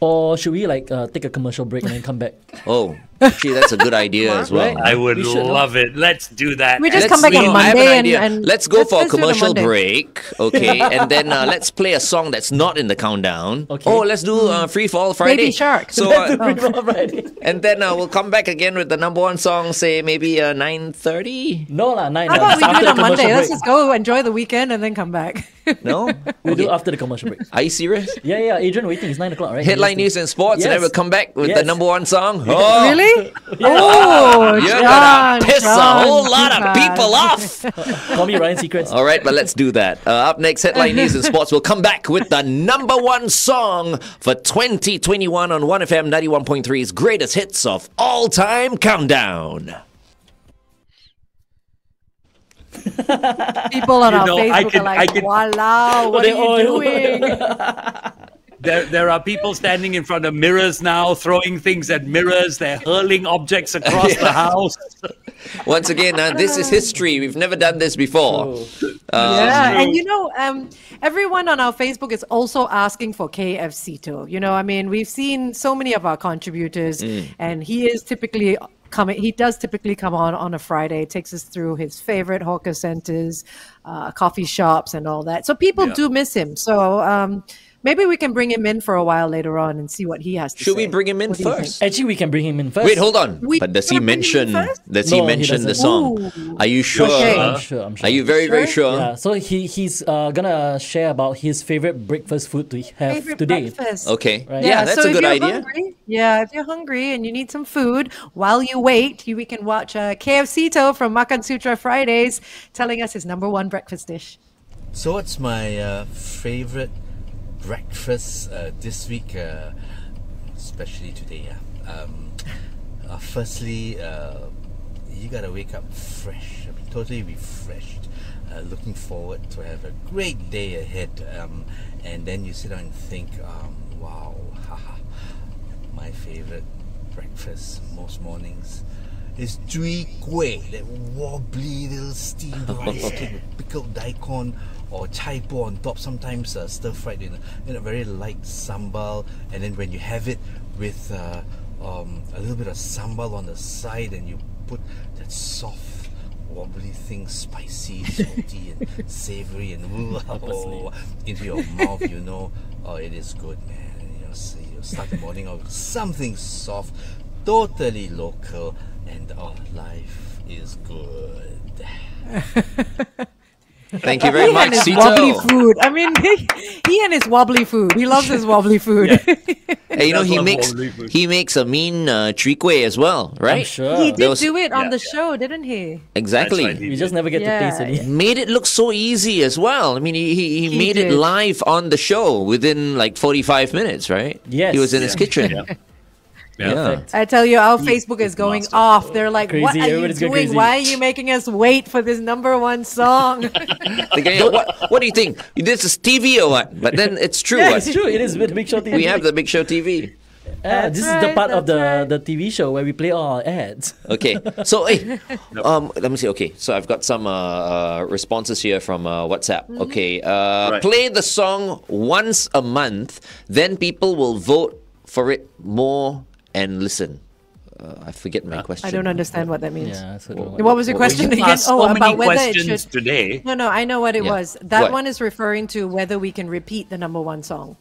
Speaker 2: Or should we like uh, take a commercial break and then come back?
Speaker 1: Oh, actually, that's a good idea as well.
Speaker 2: Right.
Speaker 4: I would
Speaker 2: We should,
Speaker 4: love it. Let's do that.
Speaker 3: We just
Speaker 1: Let's
Speaker 3: come back
Speaker 1: do-
Speaker 3: on
Speaker 1: I have an
Speaker 3: Monday and, and
Speaker 1: let's go for a
Speaker 3: let's do it
Speaker 1: commercial break, okay? and then uh, let's play a song that's not in the countdown.
Speaker 2: Okay.
Speaker 1: Oh, let's do uh, Free Fall Friday.
Speaker 3: Baby Shark.
Speaker 1: So, uh,
Speaker 2: Friday.
Speaker 1: and then uh, we'll come back again with the number one song, say maybe uh, 9.30?
Speaker 2: No lah, nine.
Speaker 3: How
Speaker 2: lah,
Speaker 3: about we do it on Monday?
Speaker 2: commercial
Speaker 3: Let's just go enjoy the weekend and then come back.
Speaker 1: No?
Speaker 2: We'll do
Speaker 1: Okay.
Speaker 2: it after the commercial break.
Speaker 1: Are you serious?
Speaker 2: Yeah, yeah. Adrian waiting. It's nine o'clock, right?
Speaker 1: Headline
Speaker 2: Yes,
Speaker 1: news and sports, and then we'll come back with the number one song. Oh,
Speaker 3: really? Oh,
Speaker 1: You're
Speaker 3: John,
Speaker 1: gonna piss a
Speaker 3: John,
Speaker 1: whole lot of people off.
Speaker 2: Call me Ryan Seacrest.
Speaker 1: All right, but let's do that. Uh, up next, headline news and sports. We'll come back with the number one song for 2021 on 1FM 91.3's greatest hits of all time countdown.
Speaker 3: People on
Speaker 4: You
Speaker 3: our
Speaker 4: know,
Speaker 3: Facebook
Speaker 4: I can-
Speaker 3: are like,
Speaker 4: I can-
Speaker 3: "Wow, what are you doing?"
Speaker 4: There, there are people standing in front of mirrors now, throwing things at mirrors. They're hurling objects across the house.
Speaker 1: Once again, uh, this is history. We've never done this before. Uh,
Speaker 3: yeah, and you know, um, everyone on our Facebook is also asking for KF Seetoh. You know, I mean, we've seen so many of our contributors,
Speaker 1: Mm.
Speaker 3: and he is typically coming. He does typically come on on a Friday, takes us through his favorite hawker centers, uh, coffee shops, and all that. So people
Speaker 4: Yeah.
Speaker 3: do miss him. So um, maybe we can bring him in for a while later on and see what he has to
Speaker 1: Should
Speaker 3: say.
Speaker 1: Should we bring him in
Speaker 3: What do you think?
Speaker 1: first?
Speaker 2: Actually, we can bring him in first.
Speaker 1: Wait, hold on.
Speaker 3: We
Speaker 1: but does he
Speaker 3: gonna bring him in
Speaker 1: mention?
Speaker 3: first?
Speaker 1: Does
Speaker 2: No,
Speaker 1: he
Speaker 2: he
Speaker 1: mention the song?
Speaker 3: Ooh.
Speaker 1: Are you sure?
Speaker 3: Okay.
Speaker 2: I'm sure. I'm sure.
Speaker 1: Are you very very sure?
Speaker 2: Yeah, so he he's uh, gonna share about his favorite breakfast food to have
Speaker 3: Favorite
Speaker 2: today.
Speaker 3: breakfast.
Speaker 1: Okay.
Speaker 2: Right.
Speaker 1: Yeah, that's
Speaker 3: so
Speaker 1: a good
Speaker 3: if you're
Speaker 1: idea.
Speaker 3: Hungry, yeah, if you're hungry and you need some food while you wait, you, we can watch uh, KF Seetoh from Makansutra Fridays telling us his number one breakfast dish.
Speaker 15: So, what's my uh, favorite breakfast uh, this week, uh, especially today? Yeah? Um, uh, firstly, uh, you gotta wake up fresh, I mean, totally refreshed, uh, looking forward to have a great day ahead. Um, and then you sit down and think, um, wow, haha, my favorite breakfast most mornings is Chwee Kueh, that wobbly little steamed rice cake with pickled daikon or chai po on top, sometimes uh, stir fried in a, in a very light sambal. And then when you have it with uh, um, a little bit of sambal on the side and you put that soft wobbly thing, spicy, salty, and savory, and ooh, into your mouth, you know, oh, it is good, man. You know, so you start the morning off with something soft, totally local, and oh, life is good.
Speaker 1: Thank you very
Speaker 3: he
Speaker 1: much,
Speaker 3: and his
Speaker 1: Seetoh.
Speaker 3: wobbly food. I mean, he, he and his wobbly food. He loves his wobbly food.
Speaker 1: Hey, you know he makes he makes a mean uh, chwee kueh as well, right?
Speaker 2: sure.
Speaker 3: he did
Speaker 1: was-
Speaker 3: do it on
Speaker 4: Yeah,
Speaker 3: the show, didn't he?
Speaker 1: Exactly.
Speaker 4: Right, he
Speaker 2: We just never get
Speaker 3: Yeah,
Speaker 2: to taste it.
Speaker 1: made it look so easy as well. I mean, he, he, he
Speaker 3: He
Speaker 1: made it live on the show within like 45 minutes, right?
Speaker 2: Yes.
Speaker 1: He was in his
Speaker 4: Yeah.
Speaker 1: kitchen.
Speaker 4: Yeah.
Speaker 1: Yeah.
Speaker 2: Perfect.
Speaker 3: I tell you, our Facebook is going
Speaker 4: master.
Speaker 3: off. They're like, "What are you
Speaker 2: everybody's going
Speaker 3: doing? Why are you making us wait for this number one song?"
Speaker 1: They go, what, what do you think? This is TV or what? But then it's true.
Speaker 2: Yeah, it's true. It is with Big Show TV.
Speaker 1: We have the Big Show TV.
Speaker 2: Yeah,
Speaker 3: That's
Speaker 2: this is the part of the,
Speaker 3: that's
Speaker 2: the TV show where we play all our ads.
Speaker 1: Okay, so hey, um, let me see. Okay, so I've got some uh, uh, responses here from uh, WhatsApp. Okay, uh,
Speaker 4: Right.
Speaker 1: play the song once a month, then people will vote for it more and listen. Uh, I forget my question.
Speaker 3: I don't understand what that means.
Speaker 2: Yeah, so do
Speaker 3: What was your question
Speaker 1: it?
Speaker 3: again?
Speaker 4: Asked
Speaker 3: Oh,
Speaker 4: so many
Speaker 3: about whether it
Speaker 4: questions
Speaker 3: should.
Speaker 4: today.
Speaker 3: No, no, I know what it
Speaker 1: Yeah.
Speaker 3: was. That
Speaker 1: What?
Speaker 3: one is referring to whether we can repeat the number one song.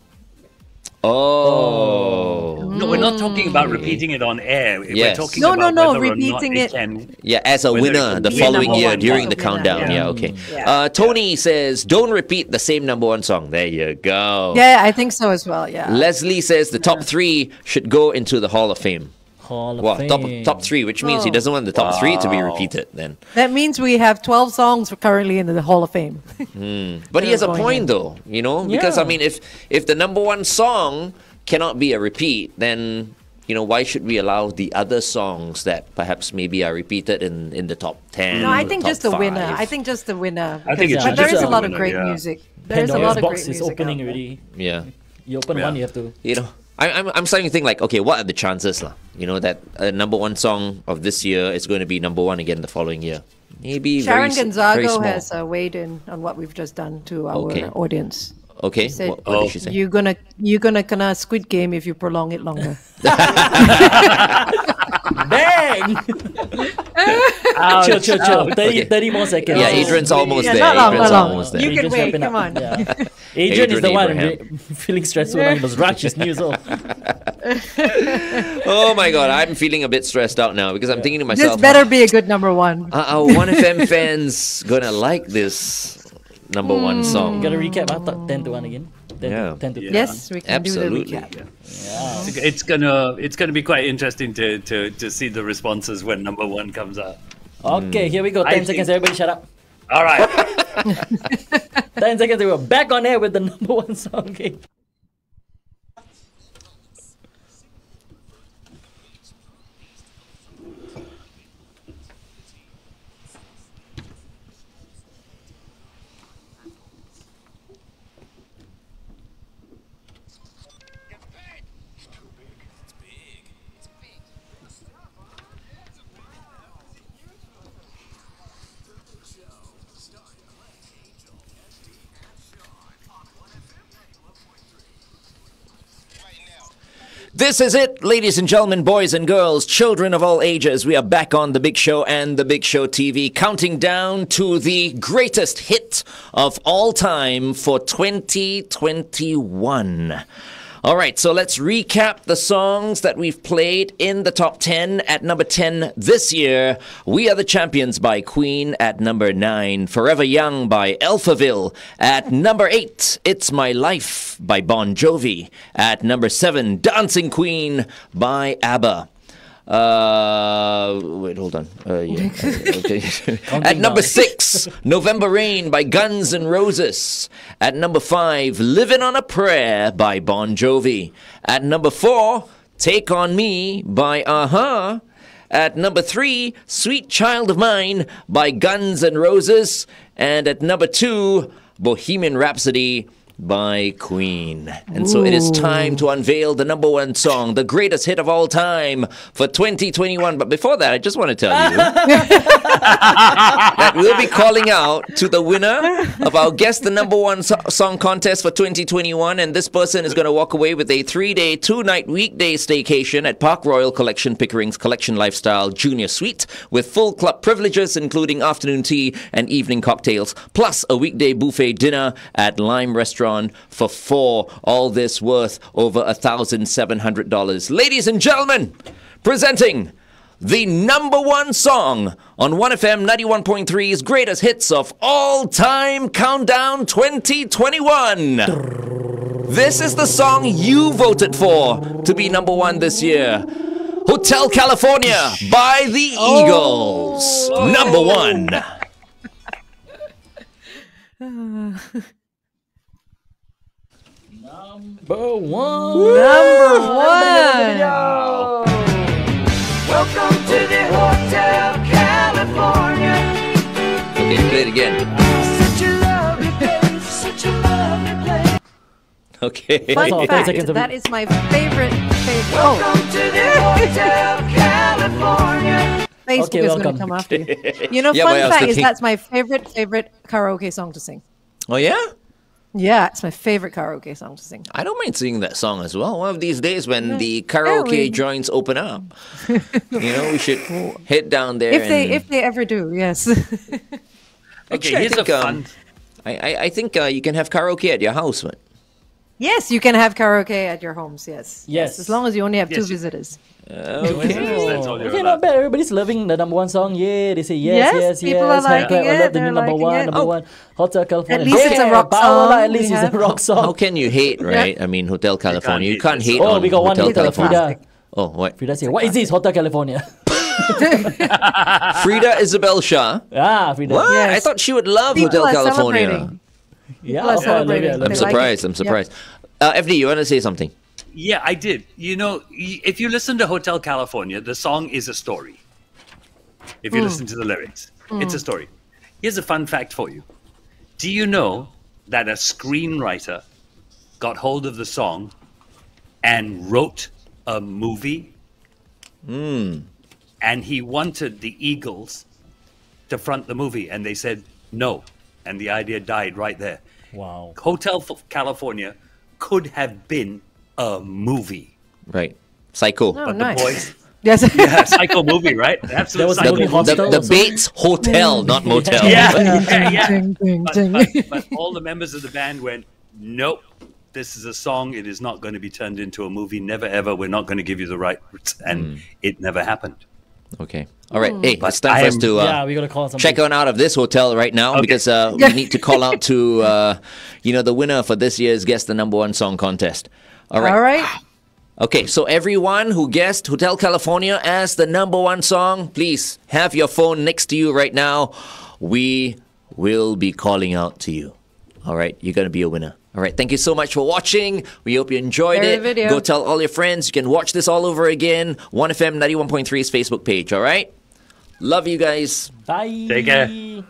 Speaker 1: Oh.
Speaker 4: No, we're not talking about repeating it on air.
Speaker 1: Yes.
Speaker 4: We're talking
Speaker 3: No, no,
Speaker 4: about
Speaker 3: no,
Speaker 4: whether or
Speaker 3: repeating it-
Speaker 4: can.
Speaker 1: Yeah, as a winner the following year
Speaker 4: one
Speaker 1: during
Speaker 4: song.
Speaker 1: the countdown.
Speaker 4: Yeah.
Speaker 1: Yeah, okay.
Speaker 3: Yeah.
Speaker 1: Uh, Tony says, don't repeat the same number one song. There you go.
Speaker 3: Yeah, I think so as well. Yeah.
Speaker 1: Leslie says the top three should go into the Hall of Fame.
Speaker 2: Hall of
Speaker 1: Well, top
Speaker 2: Fame.
Speaker 1: top three, which means he
Speaker 3: Oh.
Speaker 1: doesn't want the top three to be repeated. Then,
Speaker 3: That means we have 12 songs currently in the Hall of Fame. Hmm.
Speaker 1: but he has a point
Speaker 3: in.
Speaker 1: though, you know, because I mean, if if the number one song cannot be a repeat, then you know why should we allow the other songs that perhaps maybe are repeated in in the top ten?
Speaker 3: no, I
Speaker 1: or
Speaker 3: think
Speaker 1: top
Speaker 3: just the winner. I think just the winner.
Speaker 4: I think it
Speaker 2: Yeah.
Speaker 3: But there
Speaker 4: just
Speaker 3: is a lot
Speaker 4: the
Speaker 3: of great
Speaker 4: yeah.
Speaker 3: music. There is a lot of
Speaker 2: box
Speaker 3: great
Speaker 2: is
Speaker 3: music.
Speaker 2: opening
Speaker 3: out there.
Speaker 2: already.
Speaker 1: yeah.
Speaker 2: You open
Speaker 4: Yeah.
Speaker 2: one, you have to.
Speaker 1: you know, I, I'm, I'm starting to think like, okay, what are the chances, lah? You know, that a number one song of this year is going to be number one again the following year. Maybe
Speaker 3: Sharon
Speaker 1: very, s- very
Speaker 3: Gonzago has uh, weighed in on what we've just done to our
Speaker 1: Okay.
Speaker 3: audience.
Speaker 1: Okay,
Speaker 3: She said,
Speaker 1: what, what did she say?
Speaker 3: You're gonna you're gonna kena Squid Game if you prolong it longer.
Speaker 2: Bang! chill, chill, chill. 30, 30 more seconds.
Speaker 1: Yeah, Adrian's almost
Speaker 3: Yeah,
Speaker 1: there.
Speaker 3: not long,
Speaker 1: Adrian's
Speaker 3: not long.
Speaker 1: almost there.
Speaker 3: You can
Speaker 2: Adrian's
Speaker 3: wait, come
Speaker 2: up.
Speaker 3: on.
Speaker 2: Yeah. Adrian, is the
Speaker 1: Adrian
Speaker 2: one feeling stressful now. He must rush his news. Oh,
Speaker 1: oh my god, I'm feeling a bit stressed out now because I'm thinking to myself.
Speaker 3: this
Speaker 1: myself,
Speaker 3: better be a good number one.
Speaker 1: are our 1FM fans gonna like this number one
Speaker 3: Hmm.
Speaker 1: song?
Speaker 2: gotta recap. I thought 10 to 1 again. 10
Speaker 1: Yeah.
Speaker 2: to, 10 to
Speaker 4: Yeah.
Speaker 3: Yes, we can
Speaker 1: Absolutely.
Speaker 3: do the recap.
Speaker 4: It's, it's gonna it's gonna be quite interesting to, to, to see the responses when number one comes out.
Speaker 2: Okay, here we go. 10
Speaker 4: I
Speaker 2: seconds.
Speaker 4: think-
Speaker 2: Everybody shut up.
Speaker 4: All right.
Speaker 2: 10 seconds. We were back on air with the number one song. Okay.
Speaker 1: This is it, ladies and gentlemen, boys and girls, children of all ages. We are back on The Big Show and The Big Show TV, counting down to the greatest hit of all time for 2021. All right, so let's recap the songs that we've played in the top 10. At number 10 this year, We Are the Champions by Queen. At number 9, Forever Young by Alphaville. At number 8, It's My Life by Bon Jovi. At number 7, Dancing Queen by ABBA. Uh, wait, hold on. Uh, yeah. uh, okay. At number six, November Rain by Guns N' Roses. At number five, Living on a Prayer by Bon Jovi. At number four, Take on Me by Uh Huh. At number three, Sweet Child of Mine by Guns N' Roses. And at number two, Bohemian Rhapsody by Queen. And so it is time to unveil the number one song, the greatest hit of all time for 2021. But before that, I just want to tell you that we'll be calling out to the winner of our Guess the Number One so- Song contest for 2021. And this person is going to walk away with a three day, two night weekday staycation at Park Royal Collection Pickering's Collection Lifestyle Junior Suite with full club privileges, including afternoon tea and evening cocktails, plus a weekday buffet dinner at Lime Restaurant for four. All this worth over $1,700. Ladies and gentlemen, presenting the number one song on 1FM 91.3's greatest hits of all time countdown 2021. This is the song you voted for to be number one this year. Hotel California by the Eagles. Oh, number one.
Speaker 2: Number one.
Speaker 3: Number one.
Speaker 8: Welcome to the Hotel California.
Speaker 1: Okay, play it again.
Speaker 8: Such a lovely place, such a lovely place.
Speaker 1: Okay.
Speaker 3: Fun fact,
Speaker 2: of-
Speaker 3: that is my favorite favorite. Oh.
Speaker 8: Welcome
Speaker 3: Oh,
Speaker 8: to the Hotel California.
Speaker 3: Facebook
Speaker 2: Okay,
Speaker 3: is going to come after you. You know,
Speaker 1: Yeah,
Speaker 3: fun fact is that's my favorite favorite karaoke song to sing.
Speaker 1: Oh, yeah?
Speaker 3: Yeah, it's my favorite karaoke song to sing.
Speaker 1: I don't mind singing that song as well. One of these days when the
Speaker 3: Yeah,
Speaker 1: karaoke
Speaker 3: we-
Speaker 1: joints open up, you know, we should head down there.
Speaker 3: If they if they ever do, yes.
Speaker 1: okay, I
Speaker 4: here's a
Speaker 1: think, um,
Speaker 4: fun-
Speaker 1: I, I, I think uh, you can have karaoke at your house, man.
Speaker 3: yes, you can have karaoke at your homes. Yes.
Speaker 2: Yes.
Speaker 3: As long as you only have two
Speaker 4: Yes, you-
Speaker 3: visitors.
Speaker 1: Okay.
Speaker 4: That's
Speaker 2: Okay, not bad. Everybody's loving the number one song. Yeah, they say yes,
Speaker 3: Yes,
Speaker 2: yes,
Speaker 3: people
Speaker 2: yes.
Speaker 3: are
Speaker 2: Hand
Speaker 3: liking
Speaker 2: clap. I
Speaker 3: it,
Speaker 2: love the
Speaker 3: they're
Speaker 2: new number one,
Speaker 3: it.
Speaker 2: number
Speaker 3: Oh.
Speaker 2: one. Hotel California.
Speaker 3: least it's a rock
Speaker 2: Paola,
Speaker 3: song
Speaker 2: At least it's a rock song.
Speaker 1: How can you hate, right? I mean, Hotel California. You can't
Speaker 4: this
Speaker 1: hate
Speaker 2: Oh,
Speaker 1: on
Speaker 2: we got one
Speaker 1: Hotel. California.
Speaker 2: Frida.
Speaker 1: Oh, what?
Speaker 2: Frida say, what is this? Hotel California.
Speaker 1: Frida Isabel Shah.
Speaker 2: ah, Frida.
Speaker 1: What? I thought she would love
Speaker 3: People
Speaker 1: Hotel California.
Speaker 2: Yeah,
Speaker 3: People are
Speaker 2: oh, I love it, I
Speaker 3: celebrating.
Speaker 2: love
Speaker 1: I'm
Speaker 3: They
Speaker 2: it.
Speaker 3: like
Speaker 1: surprised. I'm surprised. Uh, FD, you want to say something?
Speaker 4: Yeah, I did. You know, if you listen to Hotel California, the song is a story. If you hmm. listen to the lyrics, it's a hmm. story. Here's a fun fact for you. Do you know that a screenwriter got hold of the song and wrote a movie? Hmm. And he wanted the Eagles to front the movie, and they said no. And the idea died right there.
Speaker 2: Wow.
Speaker 4: Hotel California could have been a movie.
Speaker 1: Right. Psycho.
Speaker 3: Oh,
Speaker 4: But
Speaker 3: nice.
Speaker 4: the boys,
Speaker 3: Yes.
Speaker 4: yeah, psycho movie, right? Absolute
Speaker 2: There was a movie
Speaker 1: the, the, the? Bates Hotel, not motel.
Speaker 4: Yeah, yeah, yeah.
Speaker 3: Ding, ding,
Speaker 4: But,
Speaker 3: ding.
Speaker 4: but, but all the members of the band went, nope. This is a song. It is not going to be turned into a movie. Never ever. We're not going to give you the rights, and it never happened.
Speaker 1: Okay. All right. Hey, it's time
Speaker 4: I
Speaker 1: for us
Speaker 4: am-
Speaker 1: to uh,
Speaker 2: yeah, we gotta call
Speaker 1: check on out of this hotel right now because uh, we need to call out to uh, you know the winner for this year's Guess the Number One Song contest. All right.
Speaker 3: All right.
Speaker 1: Okay, so everyone who guessed Hotel California as the number one song, please have your phone next to you right now. We will be calling out to you. All right, you're going to be a winner. All right, thank you so much for watching. We hope you enjoyed
Speaker 3: Share
Speaker 1: it.
Speaker 3: video.
Speaker 1: Go tell all your friends. You can watch this all over again. 1FM 91.3's Facebook page, all right? Love you guys.
Speaker 2: Bye.
Speaker 4: Take care.